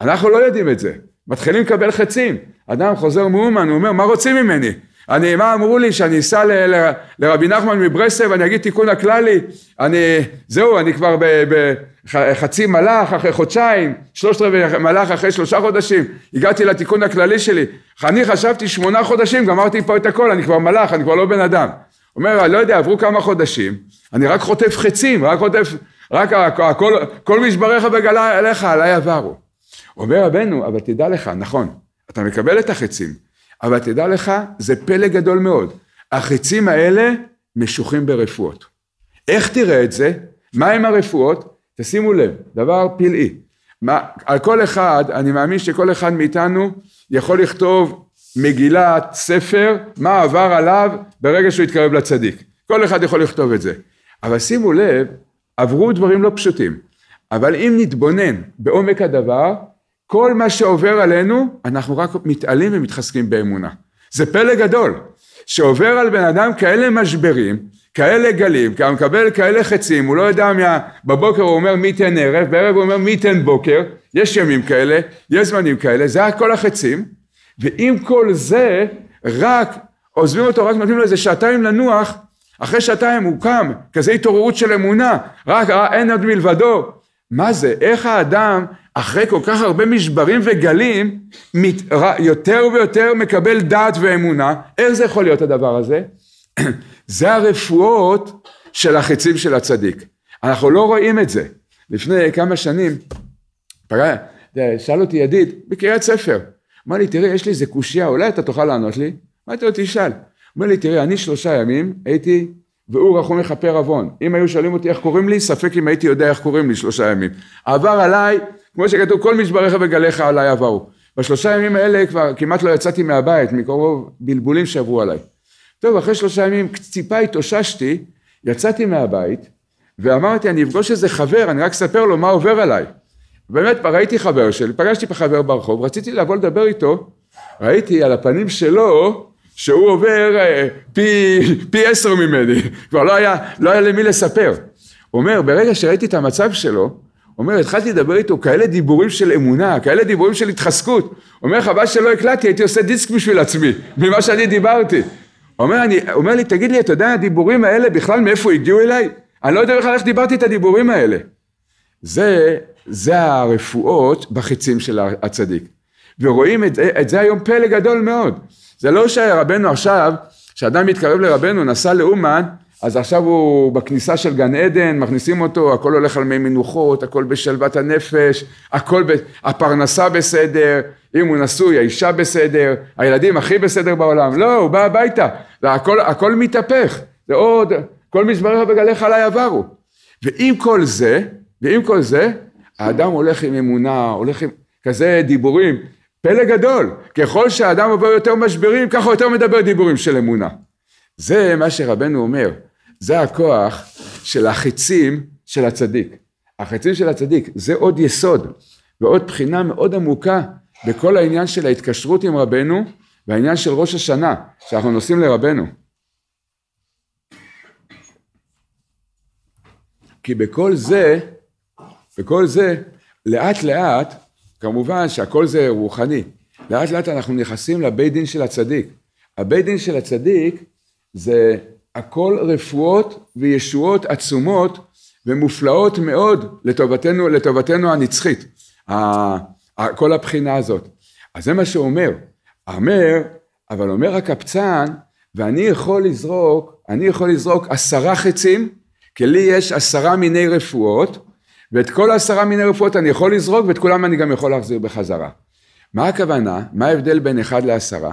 אנחנו לא יודעים את זה, מתחילים לקבל חצים. אדם חוזר מאומן, הוא אומר, מה רוצים ממני? אני, מה אמרו לי, שאני אסע לרבי נחמן מברסלב, אני אגיד תיקון הכללי, אני, זהו, אני כבר בחצי מלאך אחרי חודשיים, שלושת רבעי מלאך אחרי שלושה חודשים, הגעתי לתיקון הכללי שלי, אני חשבתי שמונה חודשים, גמרתי פה את הכל, אני כבר מלאך, אני כבר לא בן אדם. אומר, אני לא יודע, עברו כמה חודשים, אני רק חוטף חצים, רק חוטף, רק הכל, כל משבריך וגלה אליך, עליי עברו. אומר רבנו, אבל תדע לך, נכון, אתה מקבל את החצים, אבל תדע לך, זה פלא גדול מאוד. החצים האלה משוחים ברפואות. איך תראה את זה? מה עם הרפואות? תשימו לב, דבר פלאי. מה, על כל אחד, אני מאמין שכל אחד מאיתנו יכול לכתוב מגילת ספר, מה עבר עליו ברגע שהוא התקרב לצדיק. כל אחד יכול לכתוב את זה. אבל שימו לב, עברו דברים לא פשוטים. אבל אם נתבונן בעומק הדבר, כל מה שעובר עלינו, אנחנו רק מתעלים ומתחזקים באמונה. זה פלא גדול, שעובר על בן אדם כאלה משברים, כאלה גלים, הוא מקבל כאלה חצים, הוא לא יודע מה... בבוקר הוא אומר מי ייתן ערב, בערב הוא אומר מי ייתן בוקר, יש ימים כאלה, יש זמנים כאלה, זה הכל החצים, ועם כל זה, רק עוזבים אותו, רק נותנים לו איזה שעתיים לנוח, אחרי שעתיים הוא קם, כזה התעוררות של אמונה, רק אין עוד מלבדו, מה זה? איך האדם אחרי כל כך הרבה משברים וגלים מת, יותר ויותר מקבל דעת ואמונה? איך זה יכול להיות הדבר הזה? [clears throat] זה הרפואות של החיצים של הצדיק. אנחנו לא רואים את זה. לפני כמה שנים, פגע, שאל אותי ידיד בקריית ספר, אמר לי תראה יש לי איזה קושייה אולי אתה תוכל לענות לי? אמרתי לו תשאל. אומר לי תראה אני שלושה ימים הייתי והוא רחום מכפר עוון. אם היו שואלים אותי איך קוראים לי, ספק אם הייתי יודע איך קוראים לי שלושה ימים. עבר עליי, כמו שכתוב, כל משבריך וגליך עליי עברו. בשלושה ימים האלה כבר כמעט לא יצאתי מהבית, מקרוב בלבולים שעברו עליי. טוב, אחרי שלושה ימים טיפה התאוששתי, יצאתי מהבית, ואמרתי, אני אפגוש איזה חבר, אני רק אספר לו מה עובר עליי. באמת, ראיתי חבר שלי, פגשתי חבר ברחוב, רציתי לבוא לדבר איתו, ראיתי על הפנים שלו שהוא עובר אה, פי, פי עשר ממני, כבר לא היה, לא היה למי לספר. הוא אומר, ברגע שראיתי את המצב שלו, הוא אומר, התחלתי לדבר איתו כאלה דיבורים של אמונה, כאלה דיבורים של התחזקות. הוא אומר, חבל שלא הקלטתי, הייתי עושה דיסק בשביל עצמי, ממה שאני דיברתי. הוא אומר, אני, אומר לי, תגיד לי, אתה יודע, הדיבורים האלה בכלל מאיפה הגיעו אליי? אני לא יודע בכלל איך דיברתי את הדיבורים האלה. זה, זה הרפואות בחיצים של הצדיק. ורואים את, את זה היום פלא גדול מאוד. זה לא שרבנו עכשיו, כשאדם מתקרב לרבנו, נסע לאומן, אז עכשיו הוא בכניסה של גן עדן, מכניסים אותו, הכל הולך על מי מנוחות, הכל בשלוות הנפש, הכל, ב... הפרנסה בסדר, אם הוא נשוי, האישה בסדר, הילדים הכי בסדר בעולם, לא, הוא בא הביתה, והכל הכל מתהפך, זה עוד, כל משבריך וגליך עליי עברו. ועם כל זה, ועם כל זה, האדם הולך עם אמונה, הולך עם כזה דיבורים, פלא גדול, ככל שהאדם עובר יותר משברים, ככה יותר מדבר דיבורים של אמונה. זה מה שרבנו אומר, זה הכוח של החיצים של הצדיק. החיצים של הצדיק זה עוד יסוד ועוד בחינה מאוד עמוקה בכל העניין של ההתקשרות עם רבנו והעניין של ראש השנה שאנחנו נוסעים לרבנו. כי בכל זה, בכל זה, לאט לאט כמובן שהכל זה רוחני. לאט לאט אנחנו נכנסים לבית דין של הצדיק. הבית דין של הצדיק זה הכל רפואות וישועות עצומות ומופלאות מאוד לטובתנו, לטובתנו הנצחית. כל הבחינה הזאת. אז זה מה שהוא אומר. אומר, אבל אומר הקפצן, ואני יכול לזרוק, אני יכול לזרוק עשרה חצים, כי לי יש עשרה מיני רפואות, ואת כל העשרה מיני רפואות אני יכול לזרוק ואת כולם אני גם יכול להחזיר בחזרה. מה הכוונה? מה ההבדל בין אחד לעשרה?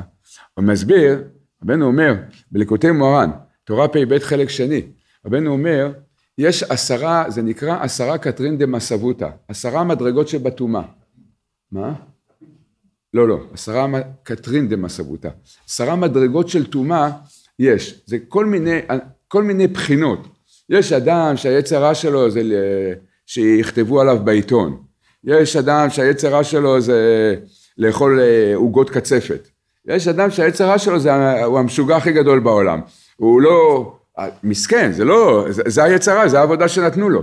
הוא מסביר, רבנו אומר, בליקוטי מוהר"ן, תורה פ"ב חלק שני, רבנו אומר, יש עשרה, זה נקרא עשרה קטרין דה מסבותא, עשרה מדרגות שבטומאה. מה? לא, לא, עשרה קטרין דה מסבותא. עשרה מדרגות של טומאה יש, זה כל מיני, כל מיני בחינות. יש אדם שהיצר הרע שלו זה שיכתבו עליו בעיתון. יש אדם שהיצר רע שלו זה לאכול אה, עוגות קצפת. יש אדם שהיצר רע שלו זה, הוא המשוגע הכי גדול בעולם. הוא לא, מסכן, זה לא, זה, זה היצר רע, זה העבודה שנתנו לו.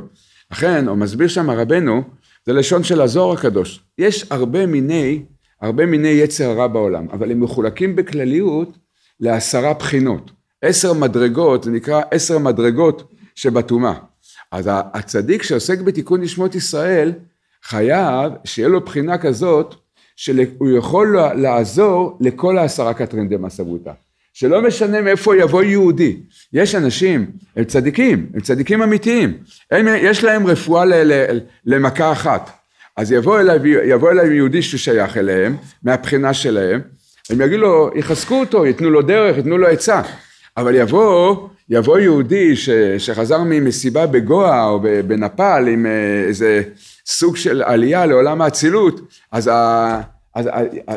לכן, הוא מסביר שם רבנו, זה לשון של הזוהר הקדוש. יש הרבה מיני, הרבה מיני יצר רע בעולם, אבל הם מחולקים בכלליות לעשרה בחינות. עשר מדרגות, זה נקרא עשר מדרגות שבטומאה. אז הצדיק שעוסק בתיקון נשמות ישראל, חייב שיהיה לו בחינה כזאת, שהוא יכול לעזור לכל העשרה קטרין דה מסבותא. שלא משנה מאיפה יבוא יהודי. יש אנשים, הם צדיקים, הם צדיקים אמיתיים. הם, יש להם רפואה ל, ל, למכה אחת. אז יבוא אליי, יבוא אליי יהודי ששייך אליהם, מהבחינה שלהם, הם יגידו לו, יחזקו אותו, ייתנו לו דרך, ייתנו לו עצה. אבל יבוא יבוא יהודי ש, שחזר ממסיבה בגואה או בנפאל עם אה, איזה סוג של עלייה לעולם האצילות, אז, ה, אז ה, ה,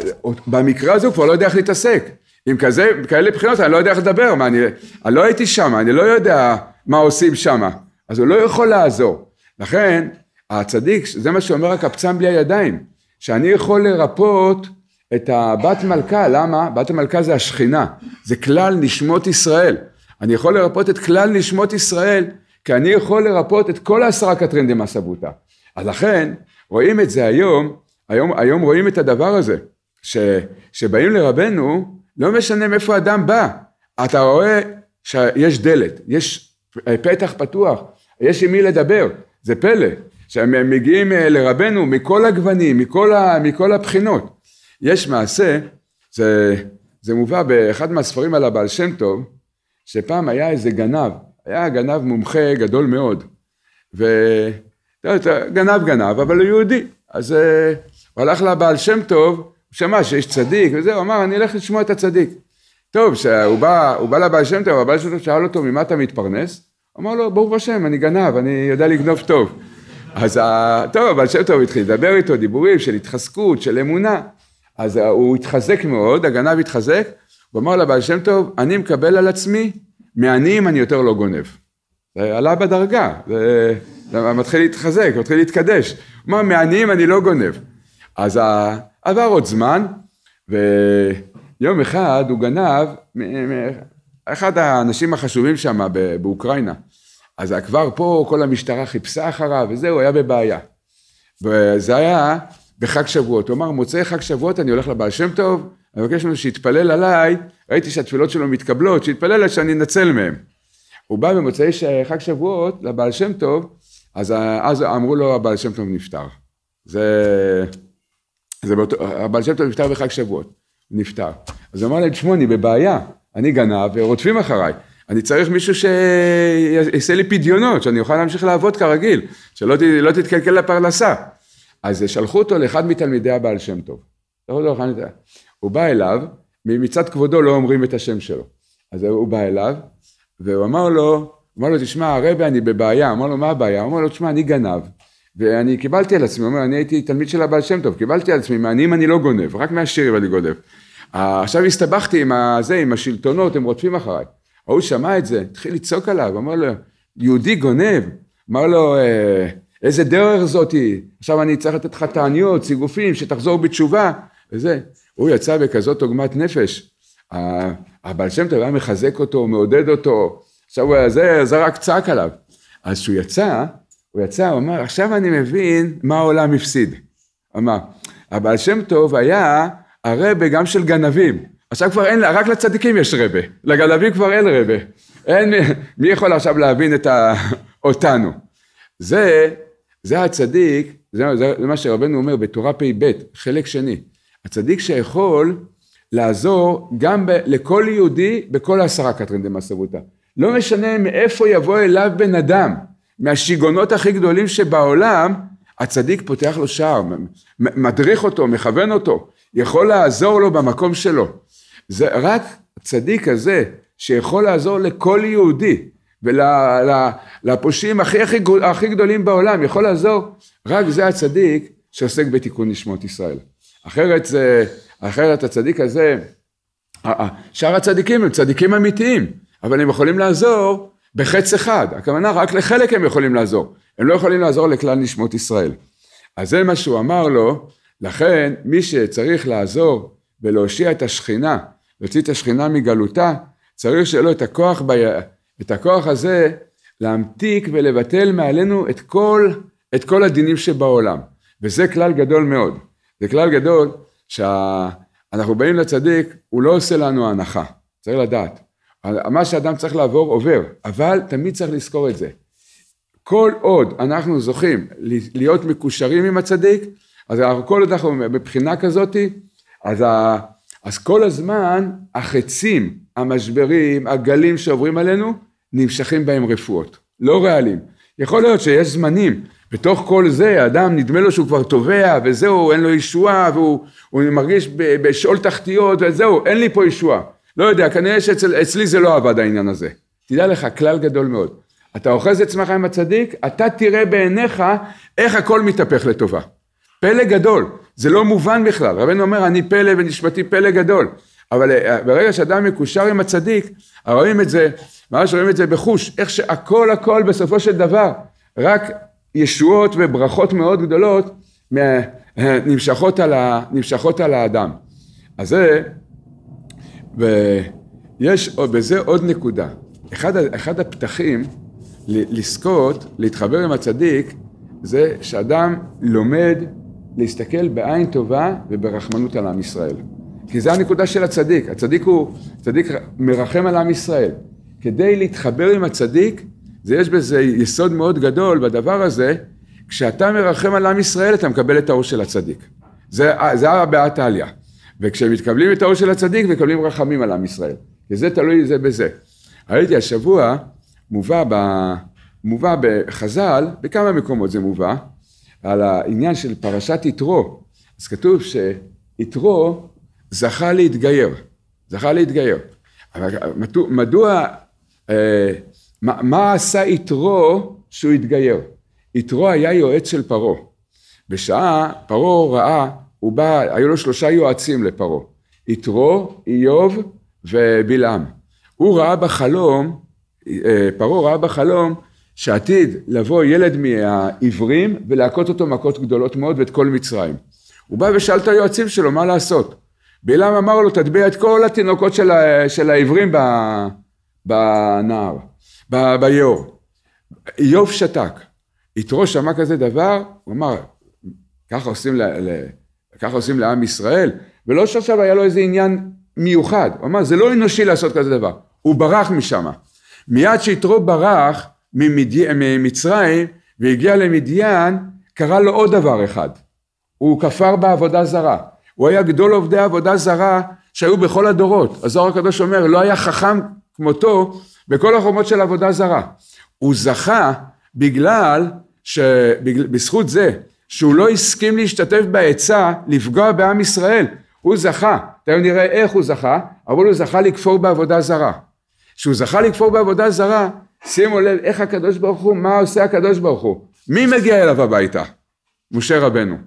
במקרה הזה הוא כבר לא יודע איך להתעסק. עם כזה, כאלה בחינות אני לא יודע איך לדבר, מה, אני, אני לא הייתי שם, אני לא יודע מה עושים שם, אז הוא לא יכול לעזור. לכן הצדיק, זה מה שאומר הקפצן בלי הידיים, שאני יכול לרפות את הבת מלכה, למה? בת המלכה זה השכינה, זה כלל נשמות ישראל. אני יכול לרפות את כלל נשמות ישראל, כי אני יכול לרפות את כל העשרה קטרין דה מסבותא. אז לכן, רואים את זה היום, היום, היום רואים את הדבר הזה, ש, שבאים לרבנו, לא משנה מאיפה אדם בא, אתה רואה שיש דלת, יש פתח פתוח, יש עם מי לדבר, זה פלא. שהם מגיעים לרבנו מכל הגוונים, מכל, ה, מכל הבחינות. יש מעשה, זה, זה מובא באחד מהספרים על הבעל שם טוב, שפעם היה איזה גנב, היה גנב מומחה גדול מאוד, ו... גנב גנב, אבל הוא יהודי, אז הוא הלך לבעל שם טוב, הוא שמע שיש צדיק וזה, הוא אמר אני אלך לשמוע את הצדיק. טוב, כשהוא בא, בא לבעל שם טוב, הבעל שם טוב שאל אותו ממה אתה מתפרנס? הוא אמר לו ברוך השם אני גנב, אני יודע לגנוב טוב. אז טוב, הבעל שם טוב התחיל לדבר איתו דיבורים של התחזקות, של אמונה. אז הוא התחזק מאוד, הגנב התחזק, הוא אמר לבעל שם טוב, אני מקבל על עצמי, מעניים אני יותר לא גונב. זה עלה בדרגה, זה, מתחיל להתחזק, מתחיל להתקדש. הוא אמר, מעניים אני לא גונב. אז עבר עוד זמן, ויום אחד הוא גנב, אחד האנשים החשובים שם באוקראינה. אז כבר פה כל המשטרה חיפשה אחריו וזהו, היה בבעיה. וזה היה בחג שבועות. הוא אמר, מוצאי חג שבועות אני הולך לבעל שם טוב, אני מבקש ממנו שיתפלל עליי, ראיתי שהתפילות שלו מתקבלות, שיתפלל עליי שאני אנצל מהם. הוא בא במוצאי חג שבועות לבעל שם טוב, אז, אז אמרו לו הבעל שם טוב נפטר. זה, זה באותו, הבעל שם טוב נפטר בחג שבועות, נפטר. אז הוא אמר להם, תשמעו, אני בבעיה, אני גנב ורודפים אחריי. אני צריך מישהו שיעשה לי פדיונות, שאני אוכל להמשיך לעבוד כרגיל, שלא לא תתקלקל לפרנסה. אז שלחו אותו לאחד מתלמידי הבעל שם טוב. הוא בא אליו, מצד כבודו לא אומרים את השם שלו. אז הוא בא אליו, והוא אמר לו, אמר לו, תשמע, הרבי אני בבעיה. אמר לו, מה הבעיה? הוא אמר לו, תשמע, אני גנב. ואני קיבלתי על עצמי, הוא אומר, אני הייתי תלמיד של הבעל שם טוב, קיבלתי על עצמי, מעניים אני לא גונב, רק מהשירים אני גונב. עכשיו הסתבכתי עם הזה, עם השלטונות, הם רודפים אחריי. ההוא שמע את זה, התחיל לצעוק עליו, אמר לו, יהודי גונב. אמר לו, אה, איזה דרך זאתי, עכשיו אני צריך לתת לך תעניות, סיגופים, שתחזור בתשובה, וזה. הוא יצא בכזאת עוגמת נפש. הבעל שם טוב היה מחזק אותו, מעודד אותו, עכשיו הוא זה, זרק צעק עליו. אז כשהוא יצא, הוא יצא, הוא אמר, עכשיו אני מבין מה העולם הפסיד. אמר, הבעל שם טוב היה הרבה גם של גנבים. עכשיו כבר אין, רק לצדיקים יש רבה, לגנבים כבר אין רבה. אין, מי יכול עכשיו להבין את ה, אותנו? זה, זה הצדיק, זה, זה, זה מה שרבנו אומר בתורה פ"ב, חלק שני. הצדיק שיכול לעזור גם ב, לכל יהודי בכל העשרה קטרין דמסבותא. לא משנה מאיפה יבוא אליו בן אדם, מהשיגעונות הכי גדולים שבעולם, הצדיק פותח לו שער, מדריך אותו, מכוון אותו, יכול לעזור לו במקום שלו. זה רק הצדיק הזה שיכול לעזור לכל יהודי ולפושעים הכי, הכי, הכי גדולים בעולם, יכול לעזור, רק זה הצדיק שעוסק בתיקון נשמות ישראל. אחרת זה, אחרת הצדיק הזה, שאר הצדיקים הם צדיקים אמיתיים, אבל הם יכולים לעזור בחץ אחד, הכוונה רק לחלק הם יכולים לעזור, הם לא יכולים לעזור לכלל נשמות ישראל. אז זה מה שהוא אמר לו, לכן מי שצריך לעזור ולהושיע את השכינה, להוציא את השכינה מגלותה, צריך שיהיה לו את הכוח, ב... את הכוח הזה להמתיק ולבטל מעלינו את כל, את כל הדינים שבעולם. וזה כלל גדול מאוד. זה כלל גדול שאנחנו באים לצדיק, הוא לא עושה לנו הנחה, צריך לדעת. מה שאדם צריך לעבור עובר, אבל תמיד צריך לזכור את זה. כל עוד אנחנו זוכים להיות מקושרים עם הצדיק, אז אנחנו, כל עוד אנחנו מבחינה כזאתי, אז, ה, אז כל הזמן החצים, המשברים, הגלים שעוברים עלינו, נמשכים בהם רפואות, לא ריאליים. יכול להיות שיש זמנים, בתוך כל זה אדם נדמה לו שהוא כבר תובע וזהו, אין לו ישועה והוא מרגיש בשאול תחתיות וזהו, אין לי פה ישועה. לא יודע, כנראה שאצלי זה לא עבד העניין הזה. תדע לך, כלל גדול מאוד. אתה אוחז עצמך עם הצדיק, אתה תראה בעיניך איך הכל מתהפך לטובה. פלא גדול, זה לא מובן בכלל. רבנו אומר, אני פלא ונשמתי פלא גדול. אבל אה, ברגע שאדם מקושר עם הצדיק, רואים את זה, ממש רואים את זה בחוש, איך שהכל הכל בסופו של דבר, רק ישועות וברכות מאוד גדולות נמשכות על, ה, נמשכות על האדם. אז זה, ויש בזה עוד נקודה. אחד, אחד הפתחים לזכות, להתחבר עם הצדיק, זה שאדם לומד להסתכל בעין טובה וברחמנות על עם ישראל. כי זה הנקודה של הצדיק. הצדיק הוא, צדיק מרחם על עם ישראל. כדי להתחבר עם הצדיק, זה יש בזה יסוד מאוד גדול בדבר הזה, כשאתה מרחם על עם ישראל אתה מקבל את האור של הצדיק. זה, זה הבעת העלייה. וכשהם מתקבלים את האור של הצדיק מקבלים רחמים על עם ישראל. כי זה תלוי זה בזה. ראיתי השבוע מובא, ב, מובא בחז"ל, בכמה מקומות זה מובא, על העניין של פרשת יתרו. אז כתוב שיתרו זכה להתגייר. זכה להתגייר. אבל מדוע, אה, מה, מה עשה יתרו שהוא התגייר? יתרו היה יועץ של פרעה. בשעה פרעה ראה, הוא בא, היו לו שלושה יועצים לפרעה. יתרו, איוב ובלעם. הוא ראה בחלום, אה, פרעה ראה בחלום שעתיד לבוא ילד מהעברים ולהכות אותו מכות גדולות מאוד ואת כל מצרים. הוא בא ושאל את היועצים שלו מה לעשות. בלעם אמר לו תטביע את כל התינוקות של, של העברים בנהר, ביאור. איוב שתק. יתרו שמע כזה דבר, הוא אמר, ככה עושים, ל, ל, ככה עושים לעם ישראל, ולא שעכשיו היה לו איזה עניין מיוחד, הוא אמר, זה לא אנושי לעשות כזה דבר, הוא ברח משם. מיד שיתרו ברח ממדי, ממצרים והגיע למדיין, קרה לו עוד דבר אחד, הוא כפר בעבודה זרה, הוא היה גדול עובדי עבודה זרה שהיו בכל הדורות, הזוהר הקדוש אומר, לא היה חכם כמותו בכל החומות של עבודה זרה. הוא זכה בגלל שבזכות זה שהוא לא הסכים להשתתף בעצה לפגוע בעם ישראל, הוא זכה, תכף נראה איך הוא זכה, אבל הוא זכה לכפור בעבודה זרה. כשהוא זכה לכפור בעבודה זרה, שימו לב איך הקדוש ברוך הוא, מה עושה הקדוש ברוך הוא? מי מגיע אליו הביתה? משה רבנו.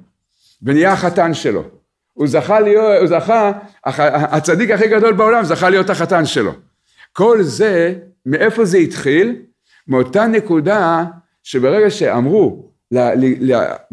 ונהיה החתן שלו. הוא זכה להיות, הוא זכה, הצדיק הכי גדול בעולם זכה להיות החתן שלו. כל זה, מאיפה זה התחיל? מאותה נקודה שברגע שאמרו,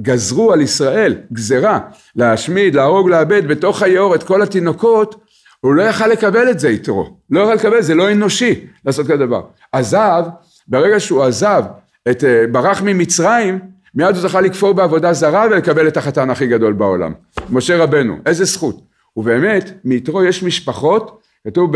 גזרו על ישראל גזרה להשמיד, להרוג, לאבד בתוך היאור את כל התינוקות, הוא לא יכל לקבל את זה יתרו, לא יכל לקבל, זה לא אנושי לעשות כזה דבר. עזב, ברגע שהוא עזב, את, אה, ברח ממצרים, מיד הוא זכה לכפור בעבודה זרה ולקבל את החתן הכי גדול בעולם. משה רבנו, איזה זכות. ובאמת, מיתרו יש משפחות, כתוב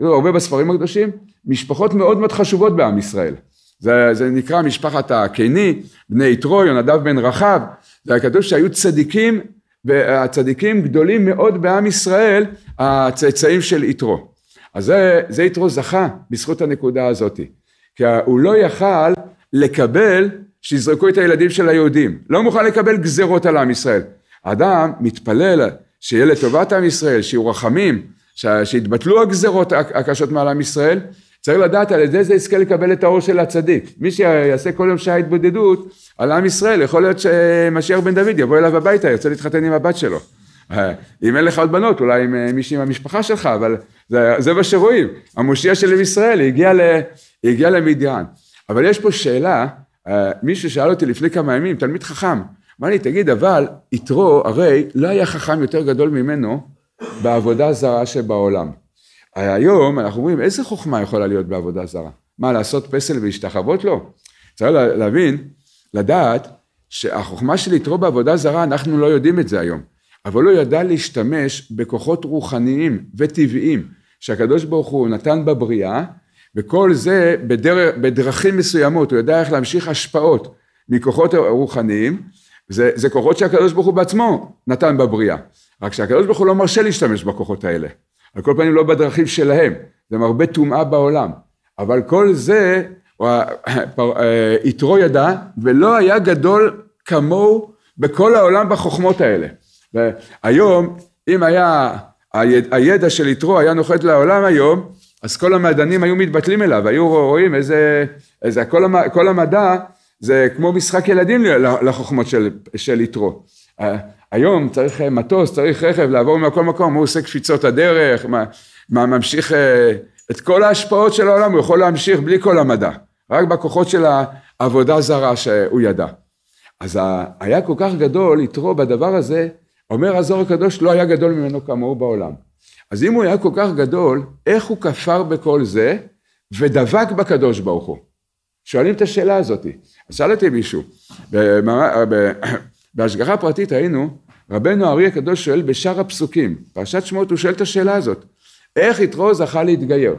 הרבה בספרים הקדושים, משפחות מאוד מאוד חשובות בעם ישראל. זה, זה נקרא משפחת הקיני, בני יתרו, יונדב בן רחב, זה כתוב שהיו צדיקים, והצדיקים גדולים מאוד בעם ישראל, הצאצאים של יתרו. אז זה, זה יתרו זכה בזכות הנקודה הזאת, כי הוא לא יכל לקבל שיזרקו את הילדים של היהודים, לא מוכן לקבל גזרות על עם ישראל. האדם מתפלל שיהיה לטובת עם ישראל, שיהיו רחמים, שיתבטלו הגזרות הקשות מעל עם ישראל, צריך לדעת על ידי זה יזכה לקבל את האור של הצדיק. מי שיעשה כל יום שעה התבודדות על עם ישראל, יכול להיות שמשיח בן דוד יבוא אליו הביתה, ירצה להתחתן עם הבת שלו. [laughs] אם אין לך עוד בנות, אולי עם מישהי מהמשפחה שלך, אבל זה, זה מה שרואים. המושיע של עם ישראל הגיע, ל, הגיע למדיין. אבל יש פה שאלה, מישהו שאל אותי לפני כמה ימים, תלמיד חכם, אמר לי, תגיד, אבל יתרו הרי לא היה חכם יותר גדול ממנו בעבודה זרה שבעולם. היום אנחנו אומרים איזה חוכמה יכולה להיות בעבודה זרה? מה לעשות פסל והשתחוות לו? צריך להבין, לדעת שהחוכמה של יתרו בעבודה זרה אנחנו לא יודעים את זה היום אבל הוא ידע להשתמש בכוחות רוחניים וטבעיים שהקדוש ברוך הוא נתן בבריאה וכל זה בדרך, בדרכים מסוימות הוא יודע איך להמשיך השפעות מכוחות רוחניים זה, זה כוחות שהקדוש ברוך הוא בעצמו נתן בבריאה רק שהקדוש ברוך הוא לא מרשה להשתמש בכוחות האלה על כל פנים לא בדרכים שלהם, זה מרבה טומאה בעולם, אבל כל זה אה, יתרו ידע ולא היה גדול כמוהו בכל העולם בחוכמות האלה. והיום אם היה הידע של יתרו היה נוחת לעולם היום אז כל המדענים היו מתבטלים אליו, היו רואים איזה, איזה כל, המ, כל המדע זה כמו משחק ילדים לחוכמות של, של יתרו. היום צריך אה, מטוס, צריך רכב, לעבור מכל מקום, הוא עושה קפיצות הדרך, מה, מה ממשיך אה, את כל ההשפעות של העולם, הוא יכול להמשיך בלי כל המדע, רק בכוחות של העבודה זרה שהוא ידע. אז היה כל כך גדול יתרו בדבר הזה, אומר הזוהר הקדוש, לא היה גדול ממנו כמוהו בעולם. אז אם הוא היה כל כך גדול, איך הוא כפר בכל זה ודבק בקדוש ברוך הוא? שואלים את השאלה הזאת. שאל אותי מישהו, בהשגחה פרטית ראינו, רבנו הארי הקדוש שואל בשאר הפסוקים, פרשת שמות הוא שואל את השאלה הזאת, איך יתרו זכה להתגייר?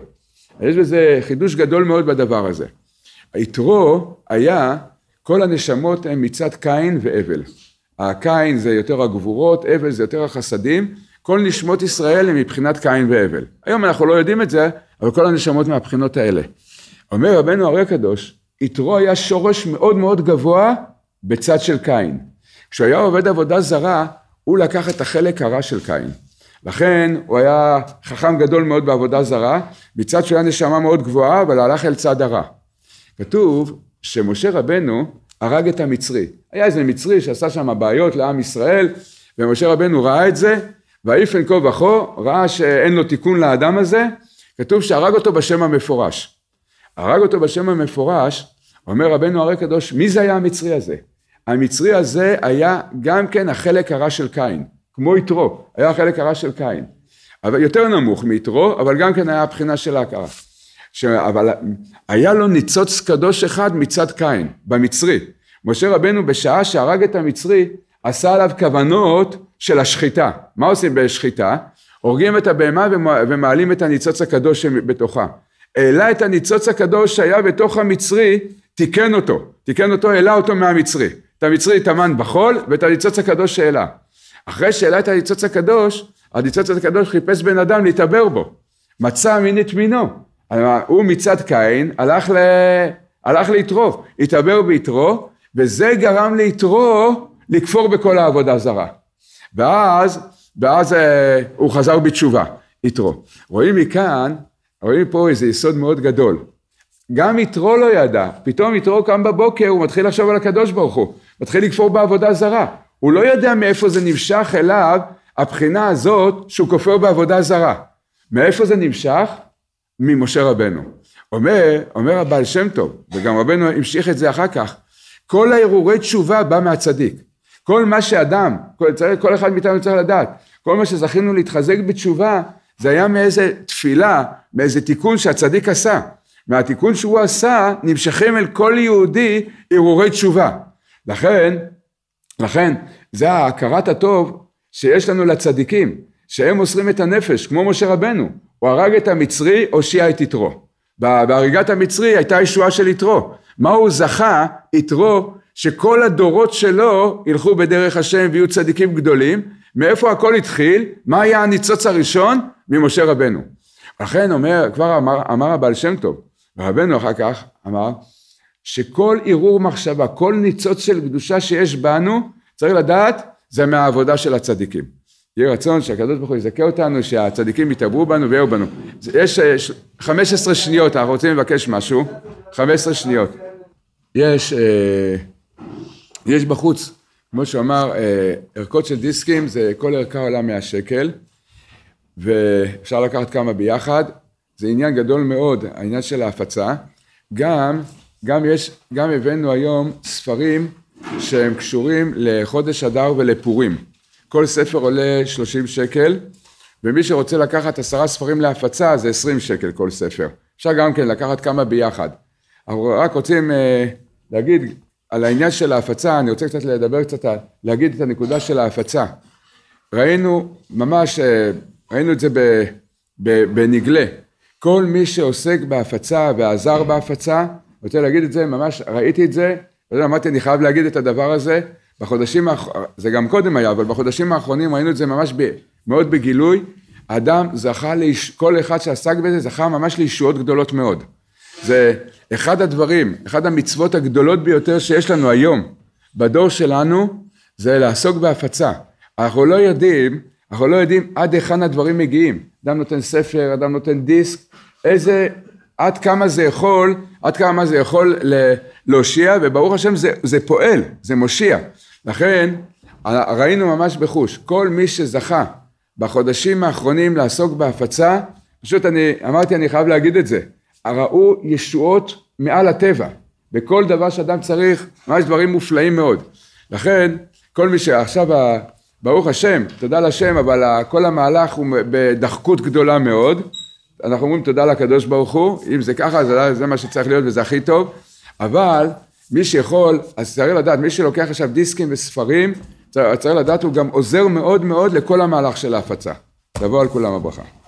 יש בזה חידוש גדול מאוד בדבר הזה. יתרו היה כל הנשמות הן מצד קין והבל. הקין זה יותר הגבורות, הבל זה יותר החסדים, כל נשמות ישראל הן מבחינת קין והבל. היום אנחנו לא יודעים את זה, אבל כל הנשמות מהבחינות האלה. אומר רבנו הרי הקדוש, יתרו היה שורש מאוד מאוד גבוה בצד של קין. כשהוא היה עובד עבודה זרה, הוא לקח את החלק הרע של קין. לכן הוא היה חכם גדול מאוד בעבודה זרה, מצד שהוא היה נשמה מאוד גבוהה, אבל הלך אל צד הרע. כתוב שמשה רבנו הרג את המצרי. היה איזה מצרי שעשה שם בעיות לעם ישראל, ומשה רבנו ראה את זה, ויפן כה וכה, ראה שאין לו תיקון לאדם הזה, כתוב שהרג אותו בשם המפורש. הרג אותו בשם המפורש, אומר רבנו הרי קדוש, מי זה היה המצרי הזה? המצרי הזה היה גם כן החלק הרע של קין, כמו יתרו, היה החלק הרע של קין. אבל יותר נמוך מיתרו, אבל גם כן היה הבחינה של ההכרה. ש... אבל היה לו ניצוץ קדוש אחד מצד קין, במצרי. משה רבנו בשעה שהרג את המצרי, עשה עליו כוונות של השחיטה. מה עושים בשחיטה? הורגים את הבהמה ומעלים את הניצוץ הקדוש שבתוכה. העלה את הניצוץ הקדוש שהיה בתוך המצרי, תיקן אותו. תיקן אותו, העלה אותו מהמצרי. את המצרי טמן בחול, ואת הניצוץ הקדוש שהעלה. אחרי שהעלה את הניצוץ הקדוש, הניצוץ הקדוש חיפש בן אדם להתעבר בו. מצא מינית מינו. הוא מצד קין הלך, ל... הלך ליתרו, התעבר ביתרו, וזה גרם ליתרו לכפור בכל העבודה זרה. ואז, ואז אה, הוא חזר בתשובה, יתרו. רואים מכאן, רואים פה איזה יסוד מאוד גדול. גם יתרו לא ידע, פתאום יתרו קם בבוקר, הוא מתחיל לחשוב על הקדוש ברוך הוא, מתחיל לכפור בעבודה זרה. הוא לא יודע מאיפה זה נמשך אליו, הבחינה הזאת שהוא כופר בעבודה זרה. מאיפה זה נמשך? ממשה רבנו. אומר, אומר הבעל שם טוב, וגם רבנו המשיך את זה אחר כך, כל ההרהורי תשובה בא מהצדיק. כל מה שאדם, כל, כל אחד מאיתנו צריך לדעת, כל מה שזכינו להתחזק בתשובה, זה היה מאיזה תפילה, מאיזה תיקון שהצדיק עשה. מהתיקון שהוא עשה, נמשכים אל כל יהודי הרהורי תשובה. לכן, לכן, זה ההכרת הטוב שיש לנו לצדיקים, שהם מוסרים את הנפש, כמו משה רבנו. הוא הרג את המצרי, הושיע את יתרו. בהריגת המצרי הייתה ישועה של יתרו. מה הוא זכה, יתרו, שכל הדורות שלו ילכו בדרך השם ויהיו צדיקים גדולים. מאיפה הכל התחיל? מה היה הניצוץ הראשון? ממשה רבנו. לכן אומר, כבר אמר, אמר הבעל שם טוב, ורבנו אחר כך אמר, שכל ערעור מחשבה, כל ניצוץ של קדושה שיש בנו, צריך לדעת, זה מהעבודה של הצדיקים. יהי רצון שהקדוש ברוך הוא יזכה אותנו, שהצדיקים יתעברו בנו ויהיו בנו. יש 15 שניות, אנחנו רוצים לבקש משהו, 15 שניות. יש, אה, יש בחוץ, כמו שהוא אמר, אה, ערכות של דיסקים, זה כל ערכה עולה 100 שקל, ואפשר לקחת כמה ביחד, זה עניין גדול מאוד, העניין של ההפצה. גם, גם יש, גם הבאנו היום ספרים שהם קשורים לחודש אדר ולפורים. כל ספר עולה 30 שקל, ומי שרוצה לקחת עשרה ספרים להפצה זה 20 שקל כל ספר. אפשר גם כן לקחת כמה ביחד. אנחנו רק רוצים אה, להגיד על העניין של ההפצה, אני רוצה קצת לדבר קצת, להגיד את הנקודה של ההפצה. ראינו ממש, אה, ראינו את זה ב, ב, בנגלה. כל מי שעוסק בהפצה ועזר בהפצה, רוצה להגיד את זה, ממש ראיתי את זה, אמרתי אני חייב להגיד את הדבר הזה, בחודשים האחרונים, זה גם קודם היה, אבל בחודשים האחרונים ראינו את זה ממש ב, מאוד בגילוי, האדם זכה, ליש, כל אחד שעסק בזה זכה ממש לישועות גדולות מאוד. זה אחד הדברים, אחד המצוות הגדולות ביותר שיש לנו היום בדור שלנו, זה לעסוק בהפצה. אנחנו לא יודעים, אנחנו לא יודעים עד היכן הדברים מגיעים. אדם נותן ספר, אדם נותן דיסק, איזה, עד כמה זה יכול, עד כמה זה יכול להושיע, וברוך השם זה, זה פועל, זה מושיע. לכן ראינו ממש בחוש, כל מי שזכה בחודשים האחרונים לעסוק בהפצה, פשוט אני אמרתי אני חייב להגיד את זה, ראו ישועות מעל הטבע, בכל דבר שאדם צריך, ממש דברים מופלאים מאוד. לכן כל מי שעכשיו, ברוך השם, תודה לשם, אבל כל המהלך הוא בדחקות גדולה מאוד, אנחנו אומרים תודה לקדוש ברוך הוא, אם זה ככה זה, זה מה שצריך להיות וזה הכי טוב, אבל מי שיכול, אז צריך לדעת, מי שלוקח עכשיו דיסקים וספרים, צריך לדעת, הוא גם עוזר מאוד מאוד לכל המהלך של ההפצה. תבוא על כולם הברכה.